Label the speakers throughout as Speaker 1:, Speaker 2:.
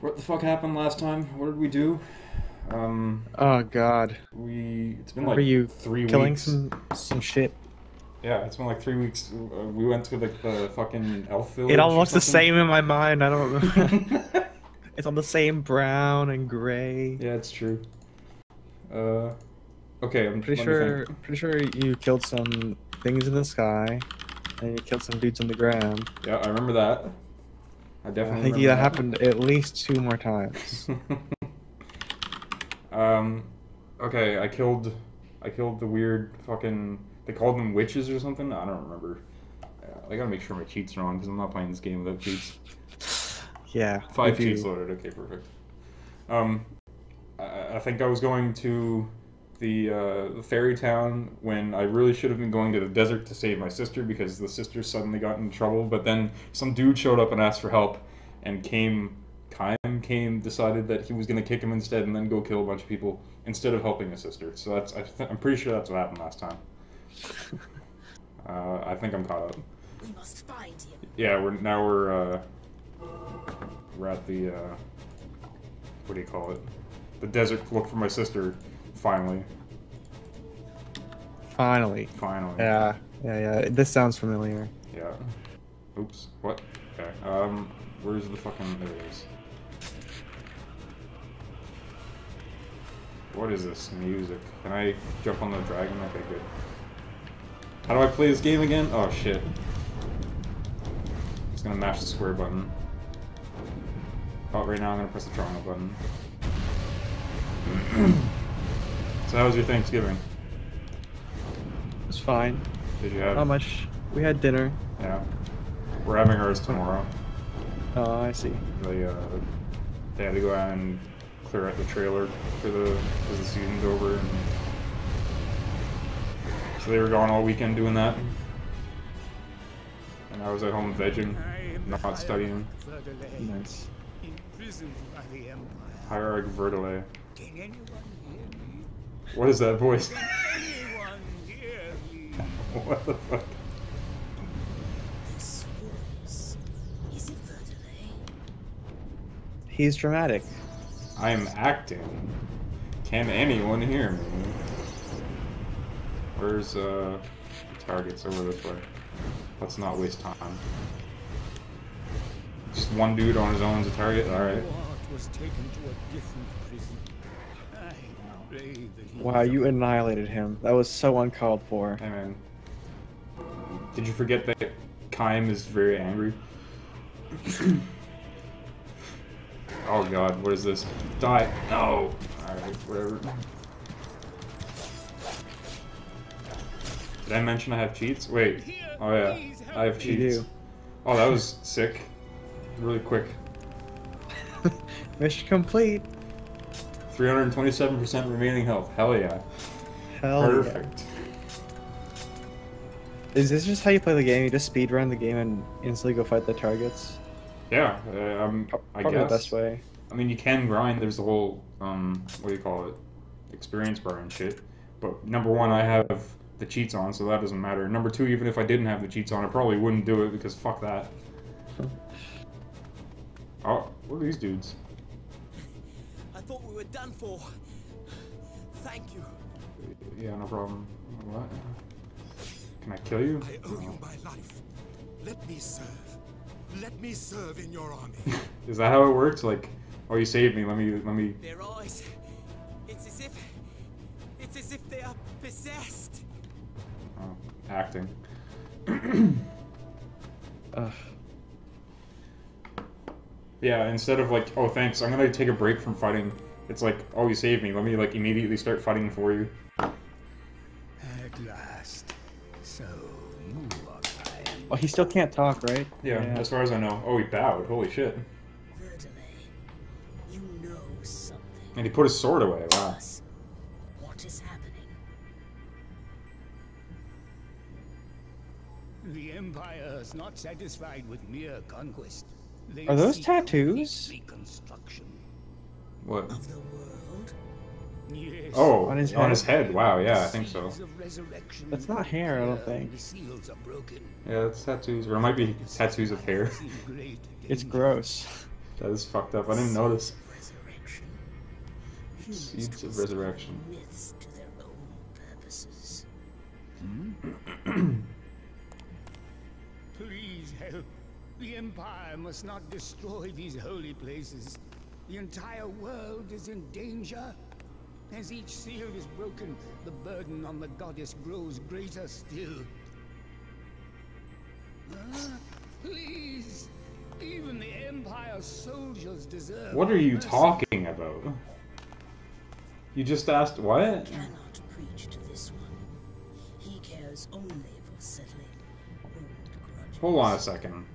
Speaker 1: What the fuck happened last time? What did we do? Um,
Speaker 2: Oh God.
Speaker 1: we it's been
Speaker 2: Remember
Speaker 1: like
Speaker 2: you
Speaker 1: three
Speaker 2: killing
Speaker 1: weeks.
Speaker 2: some some shit.
Speaker 1: Yeah, it's been like three weeks. Uh, we went to like the fucking elf village.
Speaker 2: It all looks the same in my mind. I don't know. it's on the same brown and gray.
Speaker 1: yeah, it's true. Uh, okay, I'm
Speaker 2: Pretty sure.
Speaker 1: think.
Speaker 2: Pretty sure you killed some things in the sky, and you killed some dudes on the ground.
Speaker 1: Yeah, I remember that. I definitely.
Speaker 2: I think
Speaker 1: remember
Speaker 2: that happened at least two more times.
Speaker 1: um, okay, I killed, I killed the weird fucking. They called them witches or something. I don't remember. I gotta make sure my cheats are on because I'm not playing this game without cheats.
Speaker 2: yeah.
Speaker 1: Five cheats loaded. Okay, perfect. Um, I, I think I was going to the uh, the fairy town when I really should have been going to the desert to save my sister because the sister suddenly got in trouble. But then some dude showed up and asked for help, and came. Caim came, decided that he was gonna kick him instead, and then go kill a bunch of people instead of helping his sister. So that's I th- I'm pretty sure that's what happened last time. Uh, I think I'm caught up.
Speaker 3: We must find him.
Speaker 1: Yeah, we're now we're uh, we're at the uh, what do you call it? The desert to look for my sister. Finally,
Speaker 2: Finally.
Speaker 1: finally.
Speaker 2: Yeah. Yeah. Yeah. This sounds familiar.
Speaker 1: Yeah. Oops. What? Okay. Um, where's the fucking? There it is. What is this music? Can I jump on the dragon? Okay, good. How do I play this game again? Oh shit. Just gonna mash the square button. Oh, right now I'm gonna press the triangle button. so how was your Thanksgiving?
Speaker 2: It was fine.
Speaker 1: Did you have?
Speaker 2: Not much. We had dinner.
Speaker 1: Yeah. We're having ours tomorrow.
Speaker 2: Oh, I see.
Speaker 1: They uh, they had to go out and clear out the trailer for the because the season's over. And so they were gone all weekend doing that. And I was at home vegging, not studying.
Speaker 2: Nice.
Speaker 4: Imprisoned by the Empire.
Speaker 1: Hierarch Verdelet.
Speaker 4: Can anyone hear me?
Speaker 1: What is that voice?
Speaker 4: Anyone hear me?
Speaker 1: what the fuck?
Speaker 3: This voice. Is it Verdelet?
Speaker 2: He's dramatic.
Speaker 1: I am acting. Can anyone hear me? Where's uh targets over this way? Let's not waste time. Just one dude on his own is a target. All right.
Speaker 4: Was taken to a different prison.
Speaker 2: Wow, you annihilated him. That was so uncalled for.
Speaker 1: Hey man. Did you forget that Caim is very angry? oh god, what is this? Die! No! Alright, whatever. Did I mention I have cheats? Wait. Oh yeah, I have cheats. Oh, that was sick. Really quick.
Speaker 2: Mission complete.
Speaker 1: 327% remaining health. Hell yeah.
Speaker 2: Hell yeah.
Speaker 1: Perfect.
Speaker 2: Is this just how you play the game? You just speed run the game and instantly go fight the targets?
Speaker 1: Yeah, uh, um, I
Speaker 2: Probably
Speaker 1: guess.
Speaker 2: the best way.
Speaker 1: I mean, you can grind. There's a whole, um, what do you call it? Experience bar and shit. But number one, I have the cheats on, so that doesn't matter. Number two, even if I didn't have the cheats on, I probably wouldn't do it because fuck that. Oh, what are these dudes?
Speaker 5: I thought we were done for. Thank you.
Speaker 1: Yeah, no problem. What? Can I kill you?
Speaker 6: I owe you my life. Let me serve. Let me serve in your army.
Speaker 1: Is that how it works? Like, oh, you saved me. Let me, let me.
Speaker 5: Their eyes. It's as if. It's as if they are possessed.
Speaker 1: Oh, acting.
Speaker 2: Ugh.
Speaker 1: Yeah, instead of like, oh thanks, I'm gonna take a break from fighting. It's like, oh you saved me. Let me like immediately start fighting for you.
Speaker 4: At last. So, Muakai.
Speaker 2: Oh, he still can't talk, right?
Speaker 1: Yeah, as far as I know. Oh, he bowed. Holy shit.
Speaker 3: Verdelet, you know something.
Speaker 1: And he put his sword away. Wow.
Speaker 3: What is happening?
Speaker 4: The Empire is not satisfied with mere conquest. They
Speaker 2: Are those tattoos?
Speaker 1: What?
Speaker 3: Of the world?
Speaker 4: Yes.
Speaker 1: Oh,
Speaker 2: On his
Speaker 1: on his
Speaker 2: head?
Speaker 1: head. Wow, yeah, I think so.
Speaker 4: Seeds
Speaker 2: That's not hair, I don't think.
Speaker 4: The seals are broken.
Speaker 1: Yeah, it's tattoos. Or it might be tattoos of hair.
Speaker 2: It's gross.
Speaker 1: That is fucked up. I didn't notice. Seeds of resurrection.
Speaker 3: Myths to their own purposes. Hmm?
Speaker 4: Please help. The Empire must not destroy these holy places. The entire world is in danger. As each seal is broken, the burden on the goddess grows greater still. Ah, please! Even the Empire soldiers deserve
Speaker 1: What are you talking about? You just asked what?
Speaker 3: Cannot preach to this one. He cares only for settling old grudges.
Speaker 1: Hold on a second.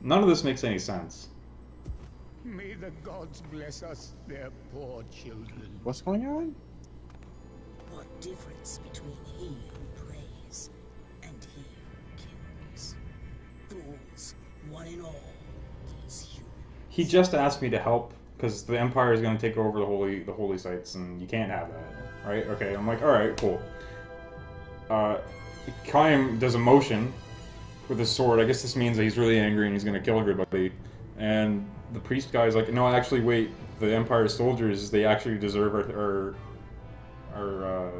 Speaker 1: None of this makes any sense.
Speaker 4: May the gods bless us, their poor children.
Speaker 2: What's going on?
Speaker 3: What difference between he who prays and he who kills? Fools, one and all, these humans.
Speaker 1: He just asked me to help because the Empire is going to take over the holy the holy sites, and you can't have that, right? Okay, I'm like, all right, cool. Uh, Caim does a motion with his sword. I guess this means that he's really angry and he's going to kill everybody. And the priest guy's like, no, actually, wait. The Empire's soldiers, they actually deserve our our, our uh,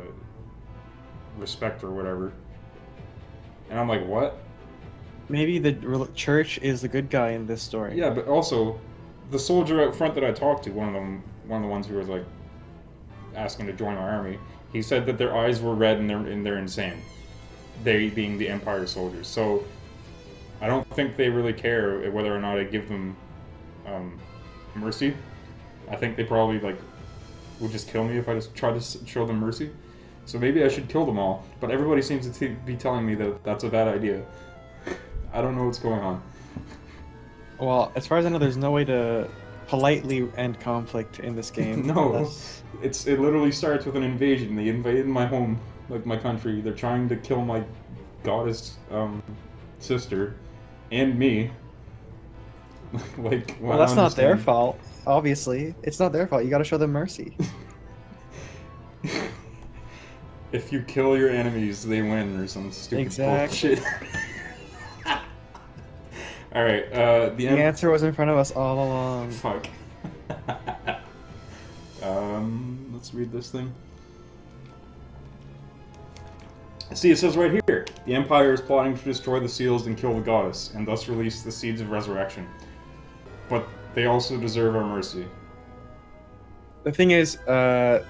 Speaker 1: respect or whatever. And I'm like, what?
Speaker 2: Maybe the church is the good guy in this story.
Speaker 1: Yeah, but also, the soldier out front that I talked to, one of them, one of the ones who was like asking to join my army, he said that their eyes were red and they're and they're insane. They being the Empire soldiers. So I don't think they really care whether or not I give them um, mercy. I think they probably like would just kill me if I just try to show them mercy. So maybe I should kill them all. But everybody seems to t- be telling me that that's a bad idea. I don't know what's going on.
Speaker 2: Well, as far as I know, there's no way to politely end conflict in this game.
Speaker 1: No, it's it literally starts with an invasion. They invaded my home, like my country. They're trying to kill my goddess um, sister and me. like,
Speaker 2: well,
Speaker 1: I
Speaker 2: that's
Speaker 1: don't
Speaker 2: their fault. Obviously, it's not their fault. You got to show them mercy.
Speaker 1: If you kill your enemies, they win, or some stupid
Speaker 2: Exactly.
Speaker 1: bullshit. All right, uh, the,
Speaker 2: The
Speaker 1: em-
Speaker 2: answer was in front of us all along.
Speaker 1: Fuck. um, let's read this thing. See, it says right here the Empire is plotting to destroy the seals and kill the goddess, and thus release the seeds of resurrection. But they also deserve our mercy.
Speaker 2: The thing is, uh,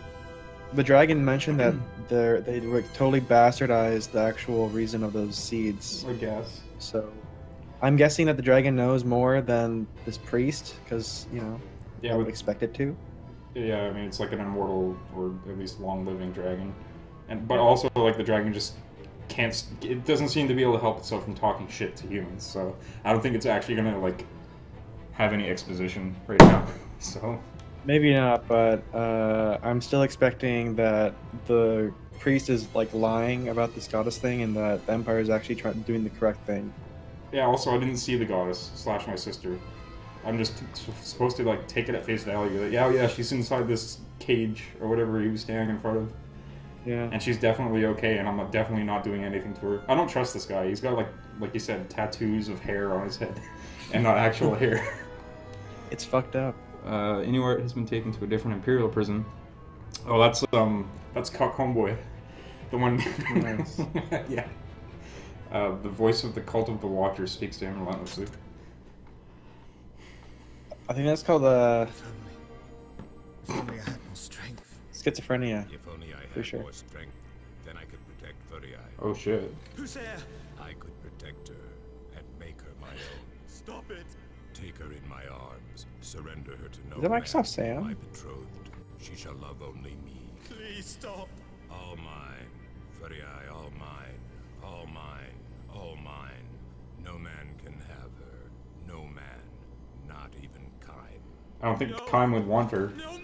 Speaker 2: the dragon mentioned that they're, they would totally bastardized the actual reason of those seeds.
Speaker 1: I guess.
Speaker 2: So, I'm guessing that the dragon knows more than this priest, because you know
Speaker 1: Yeah,
Speaker 2: I would expect it to.
Speaker 1: yeah. I mean, it's like an immortal or at least long-living dragon, and but also like the dragon just can't. It doesn't seem to be able to help itself from talking shit to humans. So I don't think it's actually gonna like have any exposition right now. So
Speaker 2: Maybe not, but uh, I'm still expecting that the priest is like lying about this goddess thing, and that the empire is actually trying doing the correct thing.
Speaker 1: yeah. Also, I didn't see the goddess slash my sister. I'm just supposed to like take it at face value. That, yeah, yeah, she's inside this cage or whatever he was standing in front of.
Speaker 2: Yeah.
Speaker 1: and she's definitely okay, and I'm definitely not doing anything to her. I don't trust this guy. He's got like, like you said, tattoos of hair on his head, and not actual hair.
Speaker 2: It's fucked up.
Speaker 1: Uh, Inuart has been taken to a different imperial prison. Oh, that's um, that's Cock Homeboy, the one.
Speaker 2: Nice.
Speaker 1: yeah. Uh, the voice of the cult of the Watcher speaks to him relentlessly.
Speaker 2: I think that's called uh,
Speaker 6: If only I had more strength.
Speaker 2: schizophrenia.
Speaker 7: If only I
Speaker 2: For sure.
Speaker 7: more strength, then I could protect Furiae.
Speaker 1: Oh shit.
Speaker 5: Who's there?
Speaker 7: I could protect her and make her my own.
Speaker 5: Stop it.
Speaker 7: Take her in my arms, surrender her to no
Speaker 2: Is that
Speaker 7: man,
Speaker 2: Microsoft Sam?
Speaker 7: My betrothed. She shall love only me.
Speaker 5: Please stop.
Speaker 7: All mine. Furiae, all mine. All mine. All mine. No man can have her. No man. Not even Caim.
Speaker 1: I don't think
Speaker 5: No.
Speaker 1: Caim would want her.
Speaker 5: No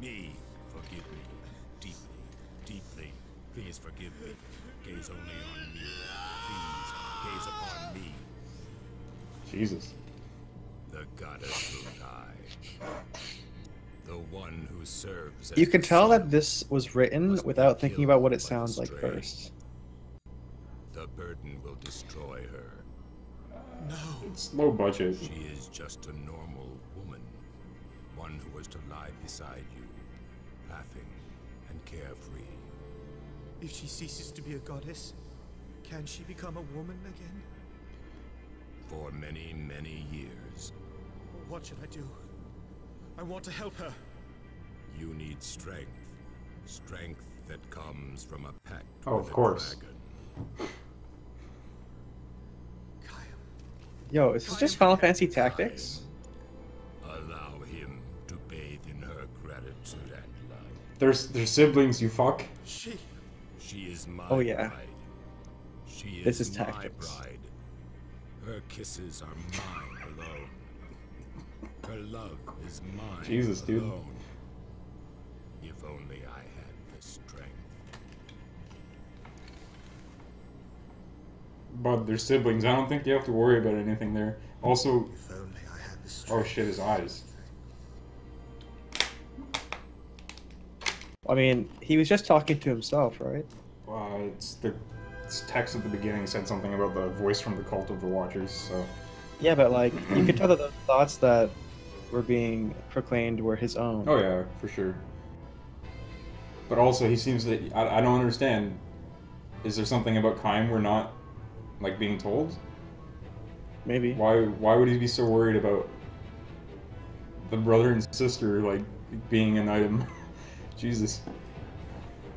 Speaker 7: Me. Me. Forgive me. Deeply. Deeply. Please forgive me. Gaze only on me. Please. Gaze upon me.
Speaker 1: Jesus.
Speaker 7: The goddess will die. The one who serves.
Speaker 2: You can tell that this was written without thinking about what it sounds like first.
Speaker 7: The burden will destroy her. No.
Speaker 1: It's low budget.
Speaker 7: She is just a normal woman. One who was to lie beside you, laughing and carefree.
Speaker 8: If she ceases to be a goddess, can she become a woman again?
Speaker 7: For many, many years,
Speaker 8: What should I do? I want to help her.
Speaker 7: you need strength. Strength that comes from a pact
Speaker 1: Oh,
Speaker 7: with
Speaker 1: of
Speaker 7: a
Speaker 1: course.
Speaker 7: dragon.
Speaker 2: Yo, is this just Final Fantasy Tactics?
Speaker 1: There's there's siblings. You fuck.
Speaker 8: She.
Speaker 7: She is my
Speaker 2: Oh, yeah.
Speaker 7: bride. She
Speaker 2: This
Speaker 7: is,
Speaker 2: is
Speaker 7: my
Speaker 2: tactics.
Speaker 7: bride. Her kisses are mine alone. Her love is mine
Speaker 1: Jesus, dude.
Speaker 7: alone. If only I had the strength.
Speaker 1: But they're siblings. I don't think you have to worry about anything there. Also,
Speaker 8: If only I had the
Speaker 1: oh shit, his eyes.
Speaker 2: I mean, he was just talking to himself, right?
Speaker 1: Uh, it's the it's text at the beginning said something about the voice from the cult of the Watchers. So
Speaker 2: Yeah, but like you could tell that the thoughts that were being proclaimed were his own.
Speaker 1: oh yeah, for sure. But also, he seems that I, I don't understand. Is there something about Caim we're not like being told?
Speaker 2: Maybe.
Speaker 1: Why why would he be so worried about the brother and sister like being an item? Jesus.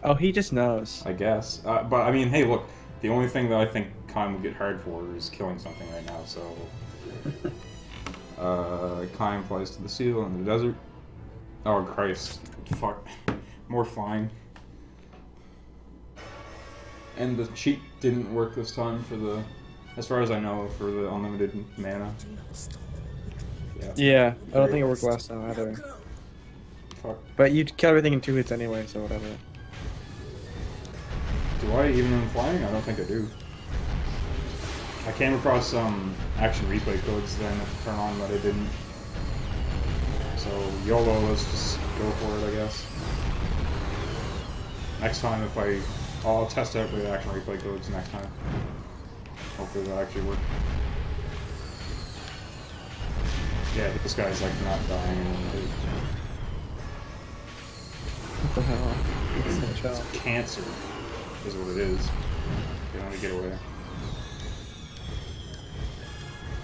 Speaker 2: Oh, he just knows.
Speaker 1: I guess. Uh, but I mean, hey, look. The only thing that I think Caim would get hard for is killing something right now. So, uh, Caim flies to the seal in the desert. Oh Christ! Fuck. More flying. And the cheat didn't work this time for the, as far as I know, for the unlimited mana.
Speaker 3: Do not stop.
Speaker 1: Yeah.
Speaker 2: Yeah, I don't think it worked last time either.
Speaker 1: Fuck.
Speaker 2: But you kill everything in two hits anyway, so whatever.
Speaker 1: Do I even when flying? I don't think I do. I came across some action replay codes that I meant to turn on, but I didn't. So YOLO, let's just go for it, I guess. Next time, if I, I'll test out the action replay codes next time. Hopefully that actually work. Yeah, this guy's like not dying. And
Speaker 2: What the hell? It's so chill.
Speaker 1: cancer is what it is. They want to get away.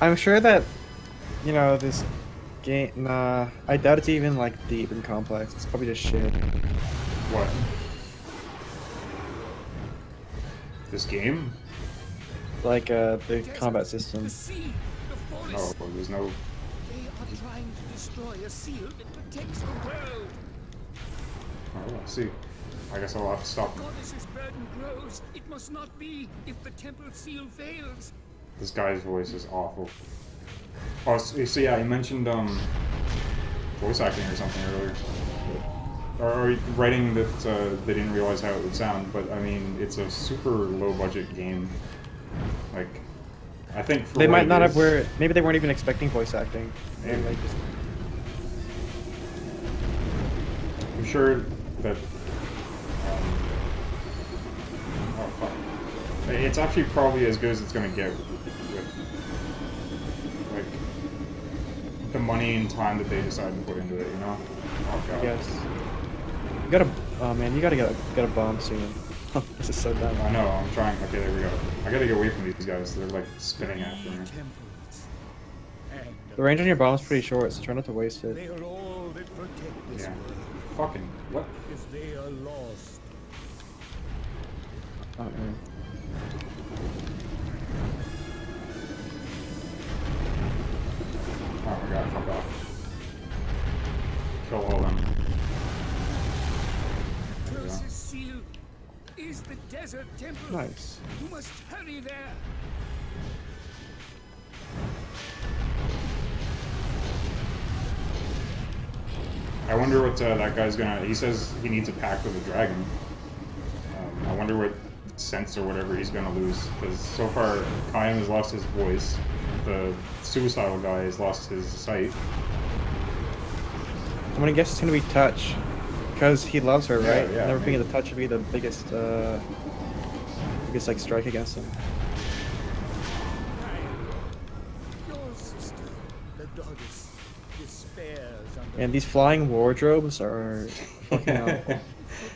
Speaker 2: I'm sure that, you know, this game. Nah, I doubt it's even like deep and complex. It's probably just shit.
Speaker 1: What? This game?
Speaker 2: Like uh, the
Speaker 4: Desert,
Speaker 2: combat
Speaker 4: The
Speaker 2: system.
Speaker 4: sea, the
Speaker 1: No, there's no.
Speaker 4: They are trying to destroy a seal that protects the world.
Speaker 1: Oh, I see. I guess I'll have to stop.
Speaker 4: Goddess's burden grows. It must not be if the temple seal fails.
Speaker 1: This guy's voice is awful. Oh, so, so yeah, you mentioned um, voice acting or something earlier. Or, or writing that uh, they didn't realize how it would sound, but I mean, it's a super low budget game. Like, I think for
Speaker 2: They might
Speaker 1: it
Speaker 2: not have
Speaker 1: is-
Speaker 2: were. Maybe they weren't even expecting voice acting. And
Speaker 1: Maybe.
Speaker 2: they just.
Speaker 1: I'm sure that. Um, oh fuck! It's actually probably as good as it's gonna get with like the money and time that they decide to put into it. You know? Oh god.
Speaker 2: I guess. You gotta. Oh man, you gotta get a, get a bomb soon. this is so dumb.
Speaker 1: I know. I'm trying. Okay, there we go. I gotta get away from these guys. They're like spinning after me.
Speaker 2: The range on your bomb is pretty short, so try not to waste it.
Speaker 4: they are all that protect this
Speaker 1: Yeah.
Speaker 4: world.
Speaker 1: Fucking what?
Speaker 4: If they are lost,
Speaker 2: Oh, man.
Speaker 1: Oh my god! Fuck off. Kill all of them. There we go.
Speaker 4: closest seal is the desert temple.
Speaker 2: Nice.
Speaker 4: You must hurry there.
Speaker 1: I wonder what uh, that guy's gonna. He says he needs a pact with a dragon. Um, I wonder what sense or whatever he's gonna lose because so far Caim has lost his voice. The suicidal guy has lost his sight.
Speaker 2: I'm gonna guess it's gonna be touch, because he loves her,
Speaker 1: Yeah,
Speaker 2: right?
Speaker 1: yeah,
Speaker 2: Never thinking
Speaker 1: maybe.
Speaker 2: the touch would be the biggest, uh, biggest like strike against him. And these flying wardrobes are fucking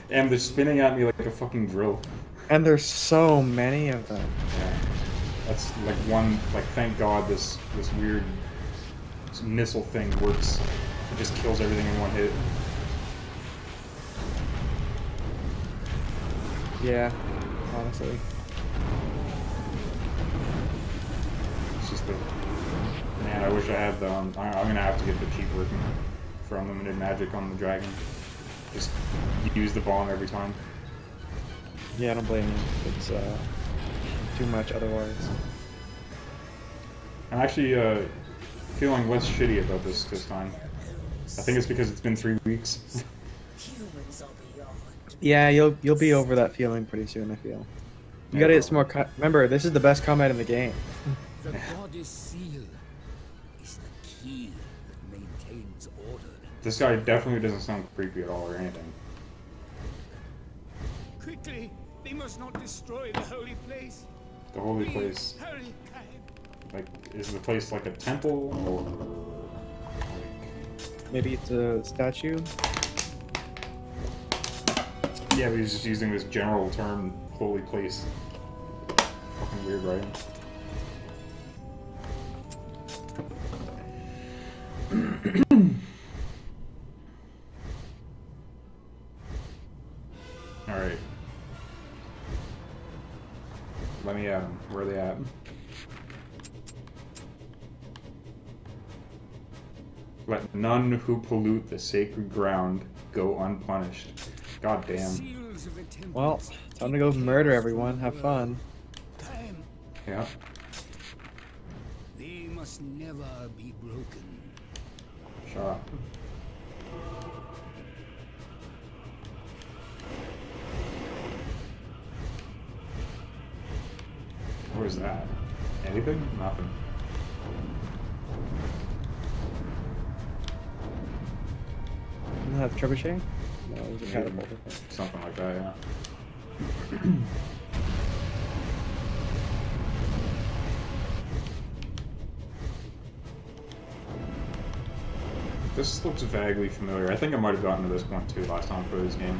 Speaker 1: and they're spinning at me like a fucking drill.
Speaker 2: And there's so many of them.
Speaker 1: Yeah. That's like one like thank God this this weird missile thing works. It just kills everything in one hit.
Speaker 2: Yeah, honestly.
Speaker 1: It's just the man. I wish I had the. Um, I'm gonna have to get the cheap version for unlimited magic on the dragon. Just use the bomb every time.
Speaker 2: Yeah, I don't blame you. It's uh, too much otherwise.
Speaker 1: I'm actually uh, feeling less shitty about this this time. I think it's because it's been three weeks.
Speaker 3: Humans are beyond.
Speaker 2: Yeah, you'll you'll be over that feeling pretty soon. I feel. You
Speaker 1: Yeah,
Speaker 2: gotta get some more. Co- Remember, this is the best combat in the game.
Speaker 4: the goddess seal is
Speaker 1: this guy definitely doesn't sound creepy at all or anything.
Speaker 4: Quickly, they must not destroy the holy place.
Speaker 1: The holy place,
Speaker 4: Hurry,
Speaker 1: like, is the place like a temple or? like...
Speaker 2: Maybe it's a statue.
Speaker 1: Yeah, but he's just using this general term, holy place. Fucking weird, right? Alright. Let me at 'em. Where are they at? Let none who pollute the sacred ground go unpunished. God damn.
Speaker 4: Seals of the temple.
Speaker 2: Well, time to go murder everyone. Have fun.
Speaker 1: Yeah.
Speaker 4: They must never be broken.
Speaker 1: Shut up. What is that? Anything? Nothing.
Speaker 2: Isn't that a trebuchet? No, it was a catapult.
Speaker 1: Something like that, yeah. This looks vaguely familiar. I think I might have gotten to this point too last time for this game.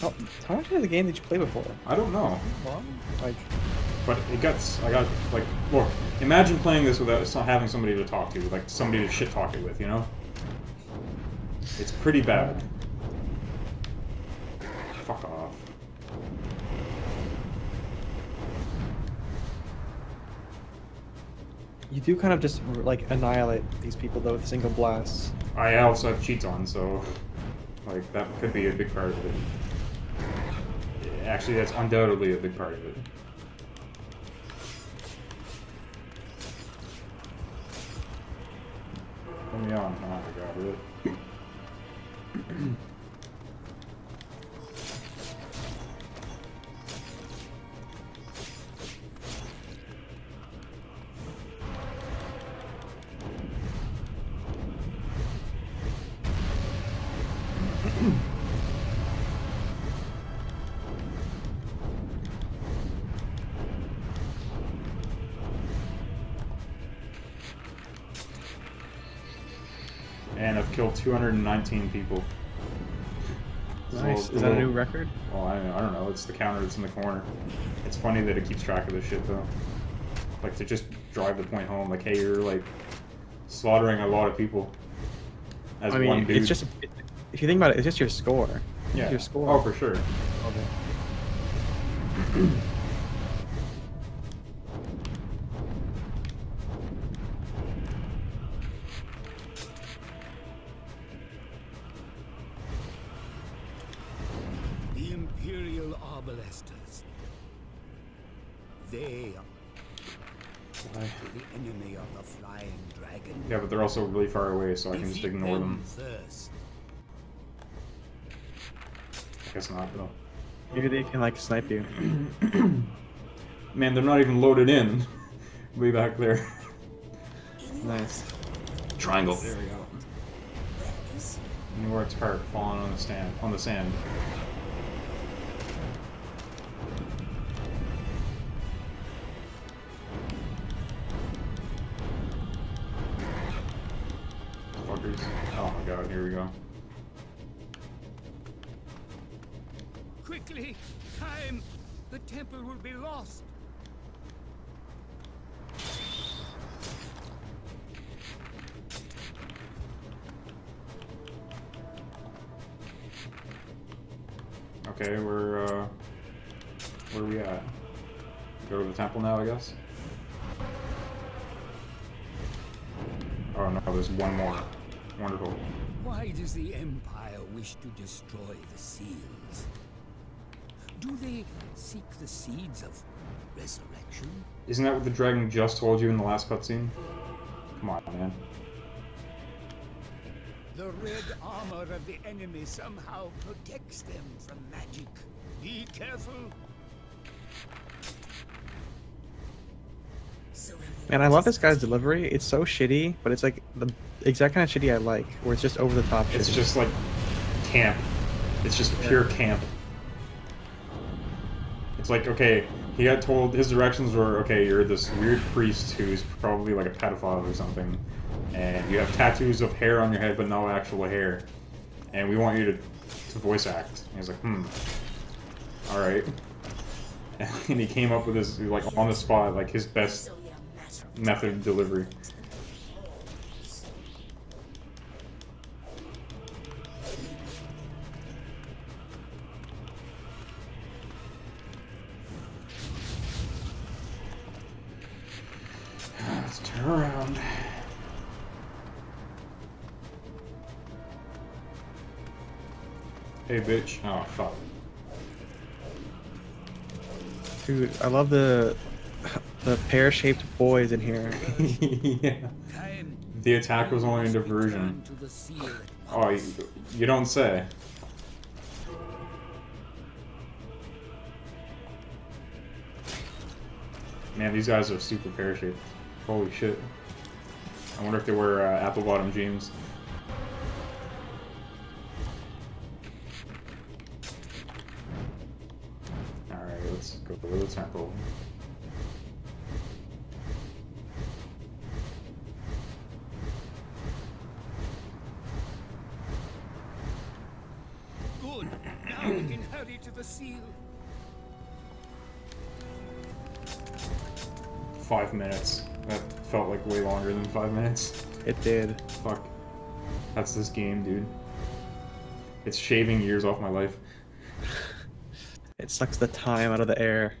Speaker 2: How, how much of the game did you play before?
Speaker 1: I don't know.
Speaker 2: Like,
Speaker 1: But it gets I got, like, look, imagine playing this without having somebody to talk to, like somebody to shit talk it with, you know? It's pretty bad. Fuck off.
Speaker 2: you do kind of just like annihilate these people though with single blasts.
Speaker 1: I also have cheats on, so, like, that could be a big part of it. Actually, that's undoubtedly a big part of it. Put me on. Oh my god, really? 219 people.
Speaker 2: Nice.
Speaker 1: little-
Speaker 2: Is that a new record?
Speaker 1: Well, I, I don't know. It's the counter that's in the corner. It's funny that it keeps track of this shit, though. Like, to just drive the point home, like, hey, you're, like, slaughtering a lot of people. As
Speaker 2: I mean,
Speaker 1: one dude.
Speaker 2: it's just if you think about it, it's just your score. It's
Speaker 1: yeah.
Speaker 2: your score.
Speaker 1: Oh, for sure.
Speaker 4: The
Speaker 1: also really far away, so I can just ignore them. I guess not, though.
Speaker 2: Maybe they can like snipe you.
Speaker 1: Man, they're not even loaded in. Way back there.
Speaker 2: Nice.
Speaker 1: Triangle. There we go.
Speaker 3: Where is he?
Speaker 1: Newark's Park falling on the stand on the sand.
Speaker 4: Be lost!
Speaker 1: Okay, we're uh where are we at? Go to the temple now, I guess. Oh no, there's one more. Wonderful.
Speaker 4: Why does the Empire wish to destroy the seals? Do they seek the seeds of resurrection?
Speaker 1: Isn't that what the dragon just told you in the last cutscene? Come on, man.
Speaker 4: The red armor of the enemy somehow protects them from magic. Be careful.
Speaker 2: Man, I love this guy's delivery. It's so shitty, but it's like the exact kind of shitty I like, where it's just over the top.
Speaker 1: It's just like camp. It's just pure camp. Like, okay, he got told his directions were, okay, you're this weird priest who's probably like a pedophile or something, and you have tattoos of hair on your head but no actual hair, and we want you to, to voice act. And he's like, hmm, all right. And he came up with his like on the spot, like his best method of delivery. Hey, bitch. Oh, fuck.
Speaker 2: Dude, I love the the pear-shaped boys in here.
Speaker 1: yeah. The attack was only a diversion.
Speaker 4: Return to the seal at
Speaker 1: Oh, you, you don't say. Man, these guys are super pear-shaped. Holy shit. I wonder if they wear uh, apple-bottom jeans. Go to the temple.
Speaker 4: Good. Now we can hurry to the seal.
Speaker 1: Five minutes. That felt like way longer than five minutes.
Speaker 2: It did.
Speaker 1: Fuck. That's this game, dude. It's shaving years off my life.
Speaker 2: It sucks the time out of the air.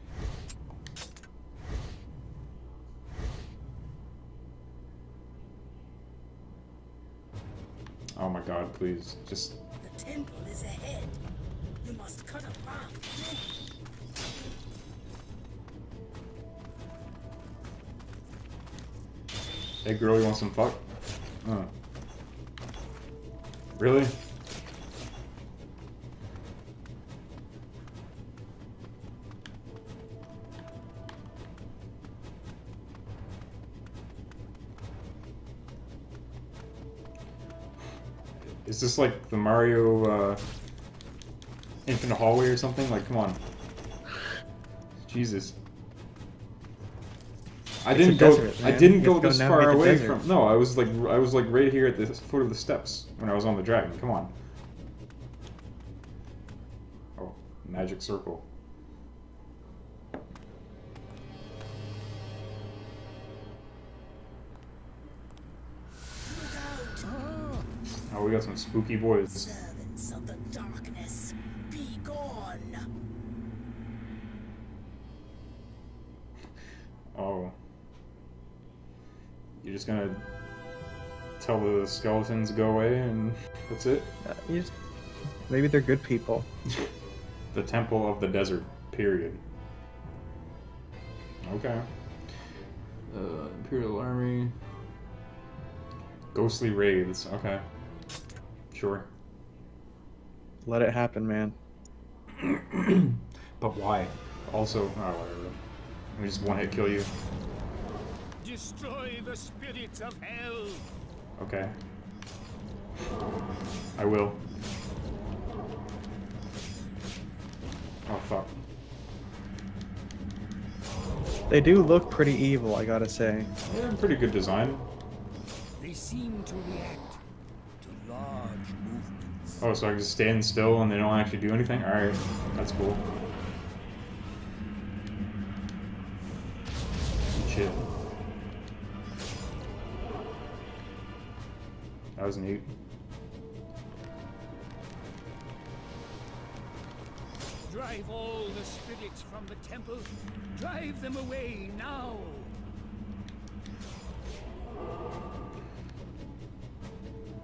Speaker 1: Oh my god, please. Just.
Speaker 3: The temple is ahead. You must cut a path.
Speaker 1: Hey, girl, you want some fuck? Uh. Really? Is this like the Mario uh, Infinite Hallway or something? Like, come on. Jesus. I
Speaker 2: It's
Speaker 1: didn't go.
Speaker 2: desert,
Speaker 1: I didn't go
Speaker 2: to go
Speaker 1: this far away from. No, I was like, I was like right here at the foot of the steps when I was on the dragon. Come on. Oh, magic circle. We got some spooky boys.
Speaker 3: servants of the darkness. Be gone.
Speaker 1: Oh. You're just gonna tell the skeletons to go away and that's it?
Speaker 2: Uh, you just- maybe they're good people.
Speaker 1: The Temple of the Desert, period. Okay. Uh, Imperial Army. Ghostly Raids, okay. Sure.
Speaker 2: Let it happen, man.
Speaker 1: But why? Also, oh, whatever. We just one hit kill you.
Speaker 4: destroy the spirits of hell.
Speaker 1: Okay. I will. Oh fuck.
Speaker 2: They do look pretty evil, I gotta say.
Speaker 1: Yeah, pretty good design.
Speaker 4: They seem to react to large movements.
Speaker 1: Oh, so I can just stand still and they don't actually do anything? Alright, that's cool. Shit. That was neat.
Speaker 4: Drive all the spirits from the temple. Drive them away now.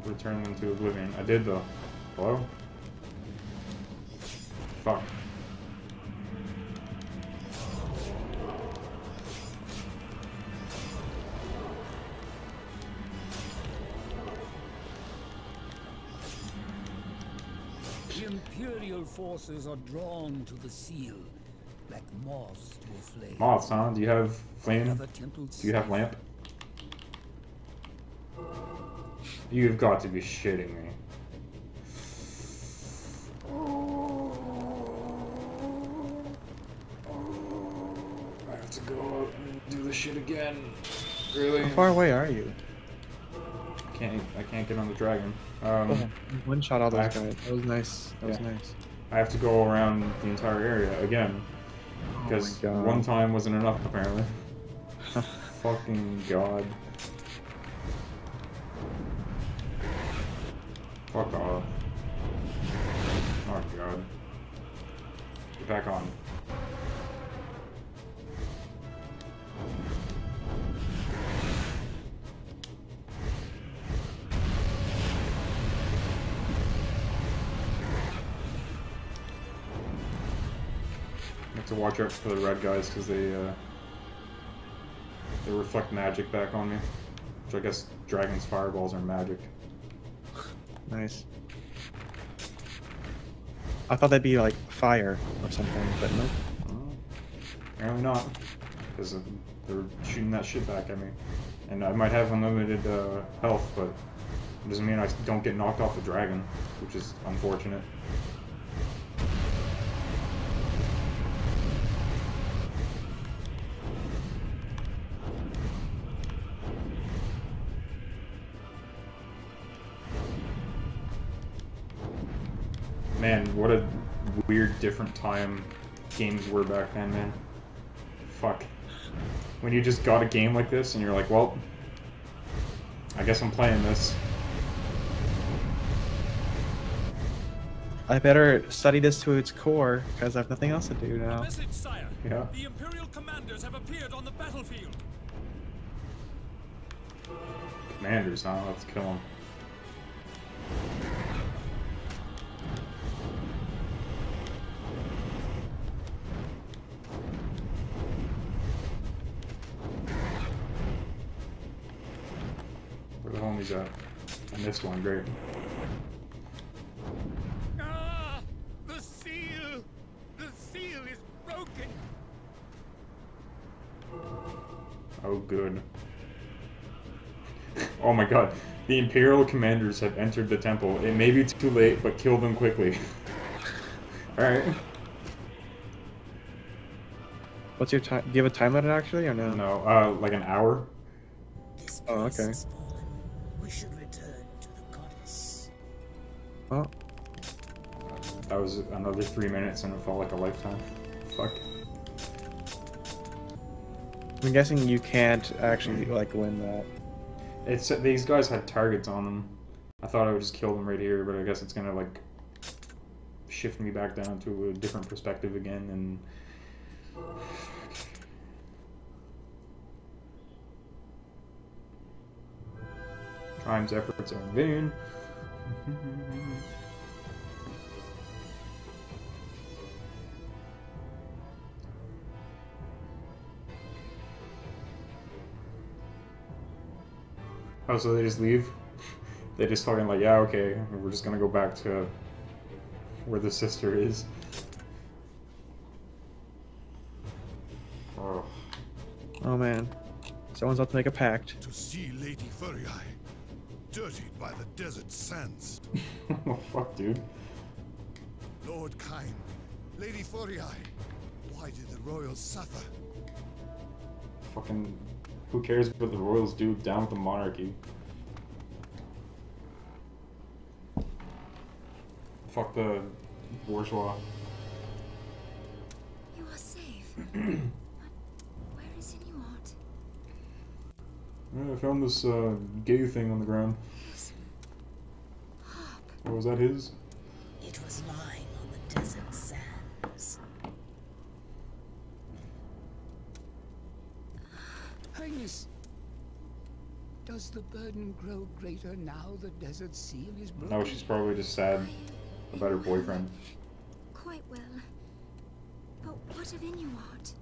Speaker 1: Return them to oblivion. I did though. Hello? Fuck.
Speaker 4: The Imperial forces are drawn to the seal, like moths to a flame.
Speaker 1: Moths, huh? Do you have flame? Do you have lamp? You've got to be shitting me. I have to go up and do the shit again. Really?
Speaker 2: How far away are you?
Speaker 1: Can't I can't get on the dragon. Um,
Speaker 2: Oh, one shot all those guys. That was nice. That was nice.
Speaker 1: I have to go around the entire area again because
Speaker 2: God.
Speaker 1: one time wasn't enough apparently. Fucking god. Fuck off. Oh god. Get back on. Out for the red guys because they uh, they reflect magic back on me. Which I guess dragon's fireballs are magic.
Speaker 2: Nice. I thought that'd be like fire or something, but nope.
Speaker 1: Oh, apparently not, because they're shooting that shit back at me. And I might have unlimited uh, health, but it doesn't mean I don't get knocked off the dragon, which is unfortunate. Different time games were back then, man. Fuck. When you just got a game like this and you're like, well, I guess I'm playing this.
Speaker 2: I better study this to its core because I have nothing else to do now.
Speaker 9: Message, sire.
Speaker 1: Yeah.
Speaker 9: The Imperial commanders have appeared on the battlefield.
Speaker 1: Commanders, huh? Let's kill them. Where the homies? I missed one, great.
Speaker 4: Ah! The seal! The seal is broken!
Speaker 1: Oh, good. Oh my god. The Imperial commanders have entered the temple. It may be too late, but kill them quickly. Alright.
Speaker 2: What's your time? Do you have a time limit actually, or no?
Speaker 1: No, uh, like an hour?
Speaker 2: Oh, okay.
Speaker 3: Has fallen. We should return to the goddess.
Speaker 2: Oh,
Speaker 1: That was another three minutes and it felt like a lifetime. Fuck.
Speaker 2: I'm guessing you can't actually like win that.
Speaker 1: It's these guys had targets on them. I thought I would just kill them right here, but I guess it's gonna like shift me back down to a different perspective again and Triumph's efforts are in vain. Oh, so they just leave? They just fucking like, yeah, okay, we're just gonna go back to where the sister is. Oh,
Speaker 2: Oh man. Someone's about to make a pact.
Speaker 6: To see Lady Furiae dirtied by the desert sands.
Speaker 1: oh, fuck, dude.
Speaker 6: Lord Caim, Lady Furiae, why did the royals suffer?
Speaker 1: Fucking. Who cares what the royals do down with the monarchy? Fuck the bourgeois.
Speaker 10: You are safe. but where is Inuart?
Speaker 1: Yeah, I found this uh, gay thing on the ground. Oh, was that his?
Speaker 3: It was lying on the desert sands.
Speaker 4: Highness, does the burden grow greater now the desert seal is broken?
Speaker 1: No, she's probably just sad about her boyfriend.
Speaker 10: Quite well. But what of Inuart?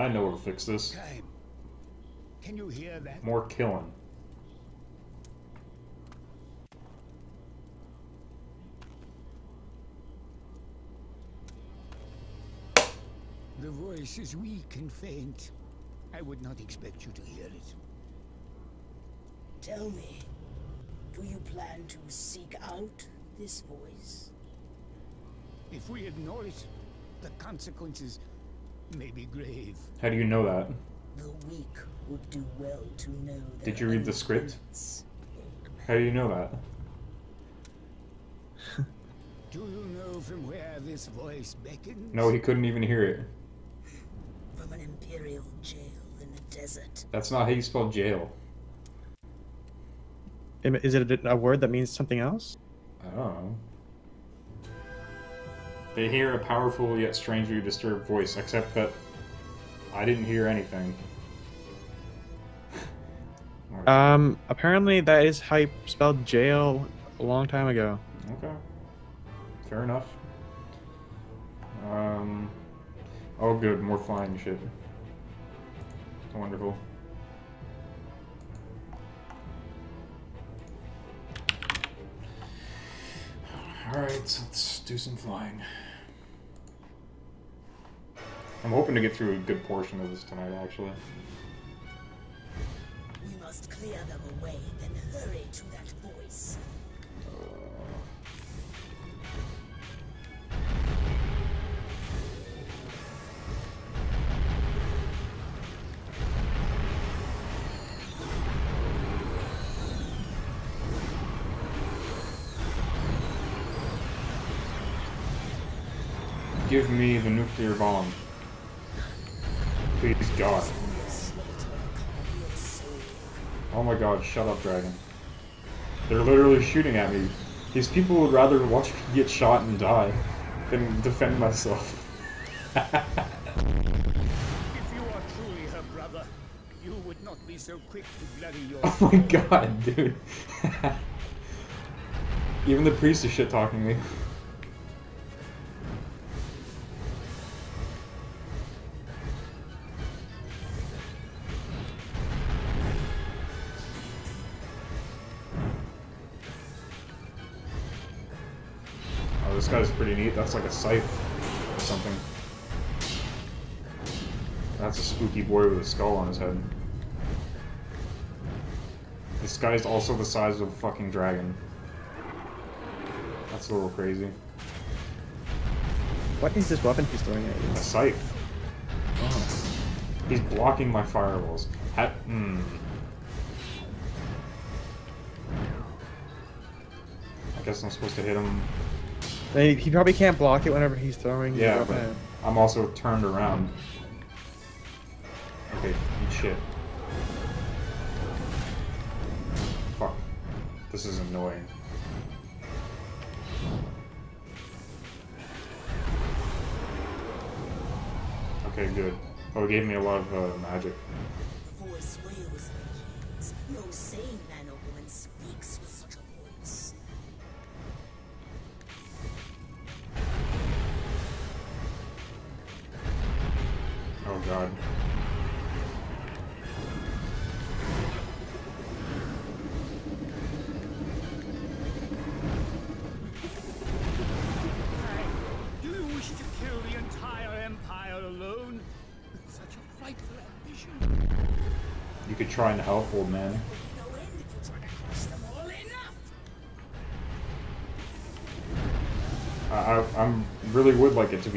Speaker 1: I know how to fix this.
Speaker 4: Time. Can you hear that?
Speaker 1: More killing.
Speaker 4: The voice is weak and faint. I would not expect you to hear it.
Speaker 3: Tell me, do you plan to seek out this voice?
Speaker 4: If we ignore it, the consequences may be grave.
Speaker 1: How do you know that?
Speaker 3: The weak would do well to know
Speaker 1: Did you read the script?
Speaker 3: limits.
Speaker 1: How do you know that?
Speaker 4: Do you know from where this voice beckons?
Speaker 1: No, he couldn't even hear it.
Speaker 3: From an imperial jail in the desert.
Speaker 1: That's not how you spell jail.
Speaker 2: Is it a, a word that means something else?
Speaker 1: I don't know. They hear a powerful yet strangely disturbed voice, except that I didn't hear anything.
Speaker 2: Um, apparently that is how you spelled jail a long time ago.
Speaker 1: Okay. Fair enough. Um. Oh, good. More flying shit. Wonderful. Alright, so let's do some flying. I'm hoping to get through a good portion of this tonight, actually.
Speaker 3: We must clear them away, then hurry to that voice.
Speaker 1: Give me the nuclear bomb. Please, God. Oh my god, shut up, dragon. They're literally shooting at me. These people would rather watch me get shot and die than defend myself.
Speaker 4: If you are truly her brother, you would not be so quick to bloody your
Speaker 1: oh my god, dude. Even the priest is shit talking me. That's like a scythe or something. That's a spooky boy with a skull on his head. This guy's also the size of a fucking dragon. That's a little crazy.
Speaker 2: What is this weapon he's throwing at you?
Speaker 1: A scythe. Oh. He's blocking my fireballs. Ha hmm. I guess I'm supposed to hit him.
Speaker 2: He he probably can't block it whenever he's throwing
Speaker 1: Yeah, but
Speaker 2: weapon.
Speaker 1: I'm also turned around. Okay, eat shit. Fuck. This is annoying. Okay, good. Oh, it gave me a lot of uh, magic.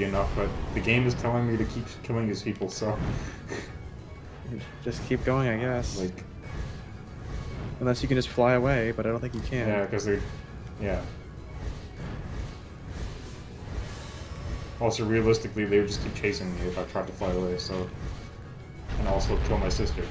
Speaker 1: Be enough, but the game is telling me to keep killing his people, so
Speaker 2: Just keep going, I guess.
Speaker 1: like
Speaker 2: Unless you can just fly away, but I don't think you can.
Speaker 1: yeah, because they, yeah. Also, realistically, they would just keep chasing me if I tried to fly away. So, and also kill my sister.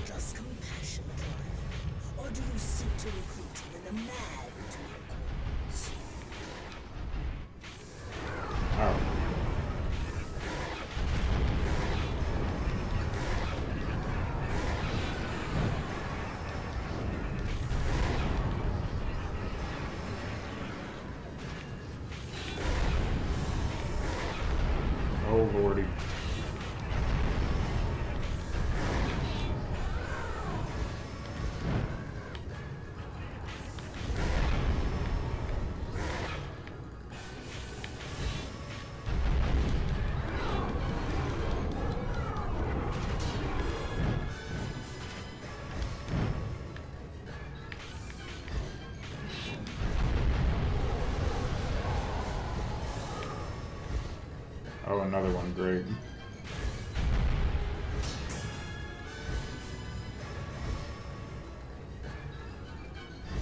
Speaker 1: Another one. Great.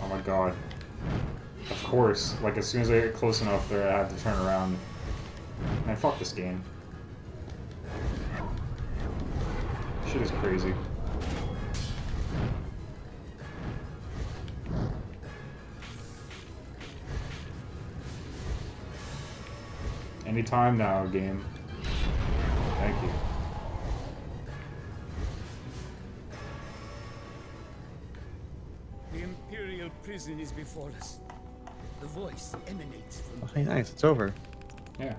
Speaker 1: Oh my god. Of course. Like, as soon as I get close enough there, I have to turn around. Man, fuck this game. Shit is crazy. Anytime now, game.
Speaker 4: Prison is before us. The voice emanates from oh,
Speaker 2: Okay, nice. It's over.
Speaker 1: Yeah.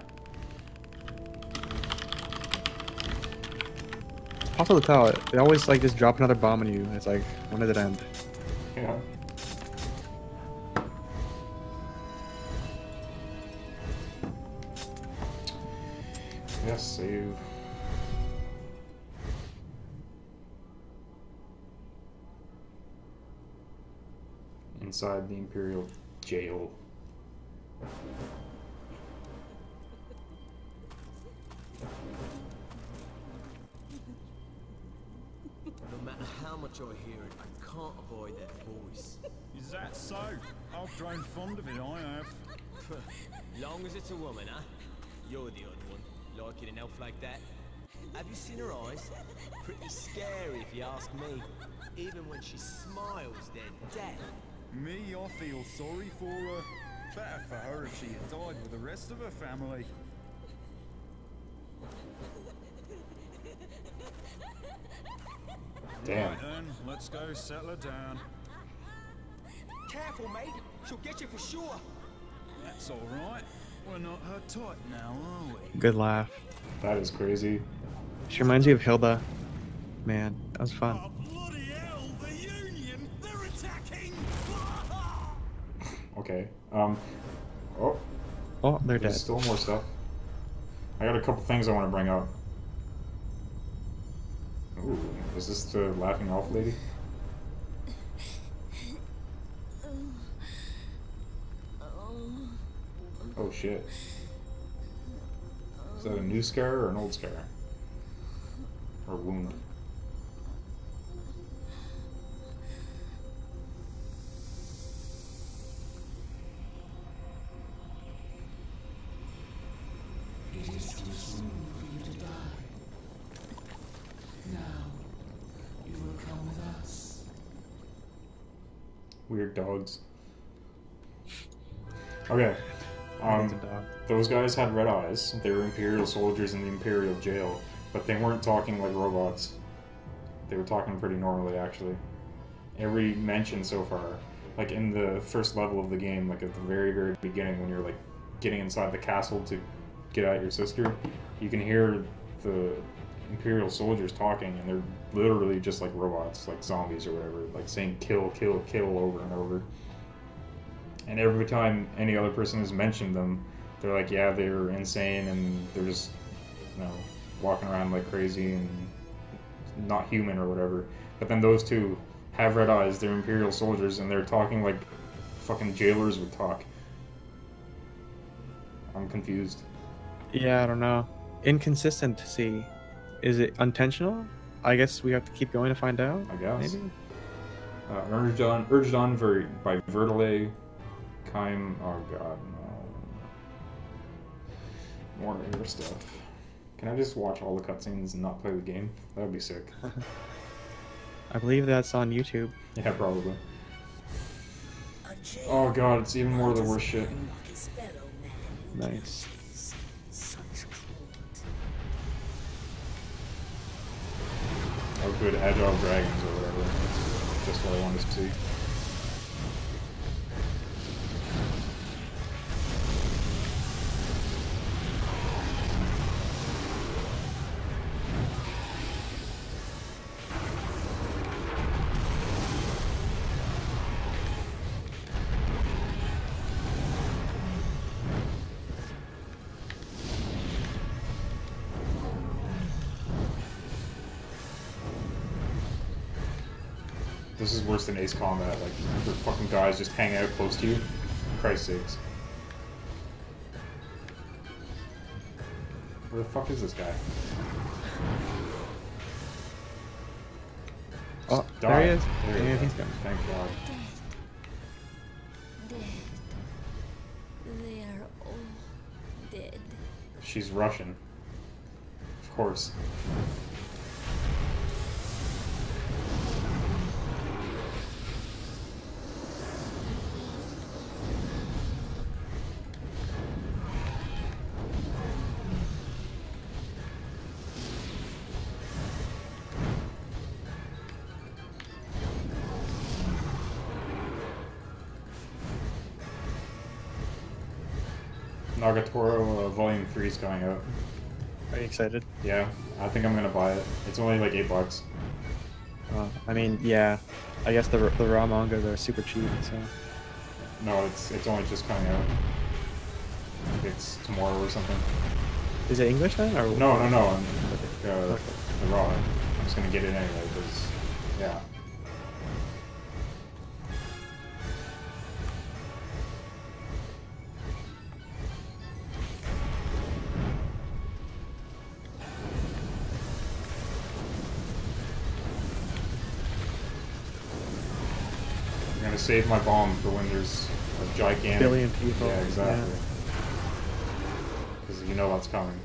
Speaker 2: It's possible to tell. They always like just drop another bomb on you. and It's like, when does it end?
Speaker 1: Yeah. Inside the Imperial jail.
Speaker 5: No matter how much I hear it, I can't avoid that voice.
Speaker 9: Is that so? I've grown fond of it, I have.
Speaker 5: Long as it's a woman, huh? You're the odd one. Like it an elf like that? Have you seen her eyes? Pretty scary if you ask me. Even when she smiles, they're dead.
Speaker 9: Me, I feel sorry for her. Better for her if she had died with the rest of her family.
Speaker 1: Damn.
Speaker 9: Right then, let's go settle her down.
Speaker 5: Careful, mate. She'll get you for sure.
Speaker 9: That's all right. We're not her type now, are we?
Speaker 2: Good laugh.
Speaker 1: That is crazy.
Speaker 2: She reminds me of Hilda. Man, that was fun.
Speaker 1: Okay. Um. Oh,
Speaker 2: Oh, they're
Speaker 1: there's
Speaker 2: dead.
Speaker 1: still more stuff. I got a couple things I want to bring up. Ooh, is this the laughing elf lady? Oh shit. Is that a new scar or an old scar? Or wound? Okay. Um,
Speaker 2: It's a dog.
Speaker 1: those guys had red eyes. They were Imperial soldiers in the Imperial jail, but they weren't talking like robots. They were talking pretty normally, actually. Every mention so far, like in the first level of the game, like at the very, very beginning, when you're like getting inside the castle to get out your sister, you can hear the Imperial soldiers talking, and they're literally just like robots, like zombies or whatever, like saying kill, kill, kill over and over. And every time any other person has mentioned them, they're like, yeah, they're insane and they're just, you know, walking around like crazy and not human or whatever. But then those two have red eyes. They're Imperial soldiers, and they're talking like fucking jailers would talk. I'm confused.
Speaker 2: Yeah, I don't know. Inconsistency. Is it intentional? I guess we have to keep going to find out.
Speaker 1: I guess.
Speaker 2: Maybe.
Speaker 1: Uh, urged on, urged on for, by Verdelet, Caim. Oh god, no. More air stuff. Can I just watch all the cutscenes and not play the game? That would be sick.
Speaker 2: I believe that's on YouTube.
Speaker 1: yeah, probably. Oh god, it's even more of the worst shit.
Speaker 3: like his fellow man.
Speaker 2: Nice.
Speaker 1: Oh good, Agile Dragons or whatever. That's just what I wanted to see. This is worse than Ace Combat. Like, the fucking guys just hang out close to you. Christ sakes. Where the fuck is this guy?
Speaker 2: Oh,
Speaker 1: Just
Speaker 2: there he is.
Speaker 1: There
Speaker 2: Yeah,
Speaker 1: you go.
Speaker 2: he's coming.
Speaker 1: Thank God.
Speaker 10: Dead. They are all dead.
Speaker 1: She's Russian. Of course. Nagatoro uh, Volume 3 is coming out.
Speaker 2: Are you excited?
Speaker 1: Yeah, I think I'm gonna buy it. It's only like 8 bucks.
Speaker 2: Uh, I mean, yeah. I guess the the raw mangas are super cheap, so.
Speaker 1: No, it's it's only just coming out. It's tomorrow or something.
Speaker 2: Is it English then, or
Speaker 1: No, no, no. I'm, uh, the raw. I'm just gonna get it anyway because, yeah. Save my bomb for when there's a gigantic
Speaker 2: Billion people,
Speaker 1: Yeah, exactly.
Speaker 2: yeah.
Speaker 1: Because you know what's coming.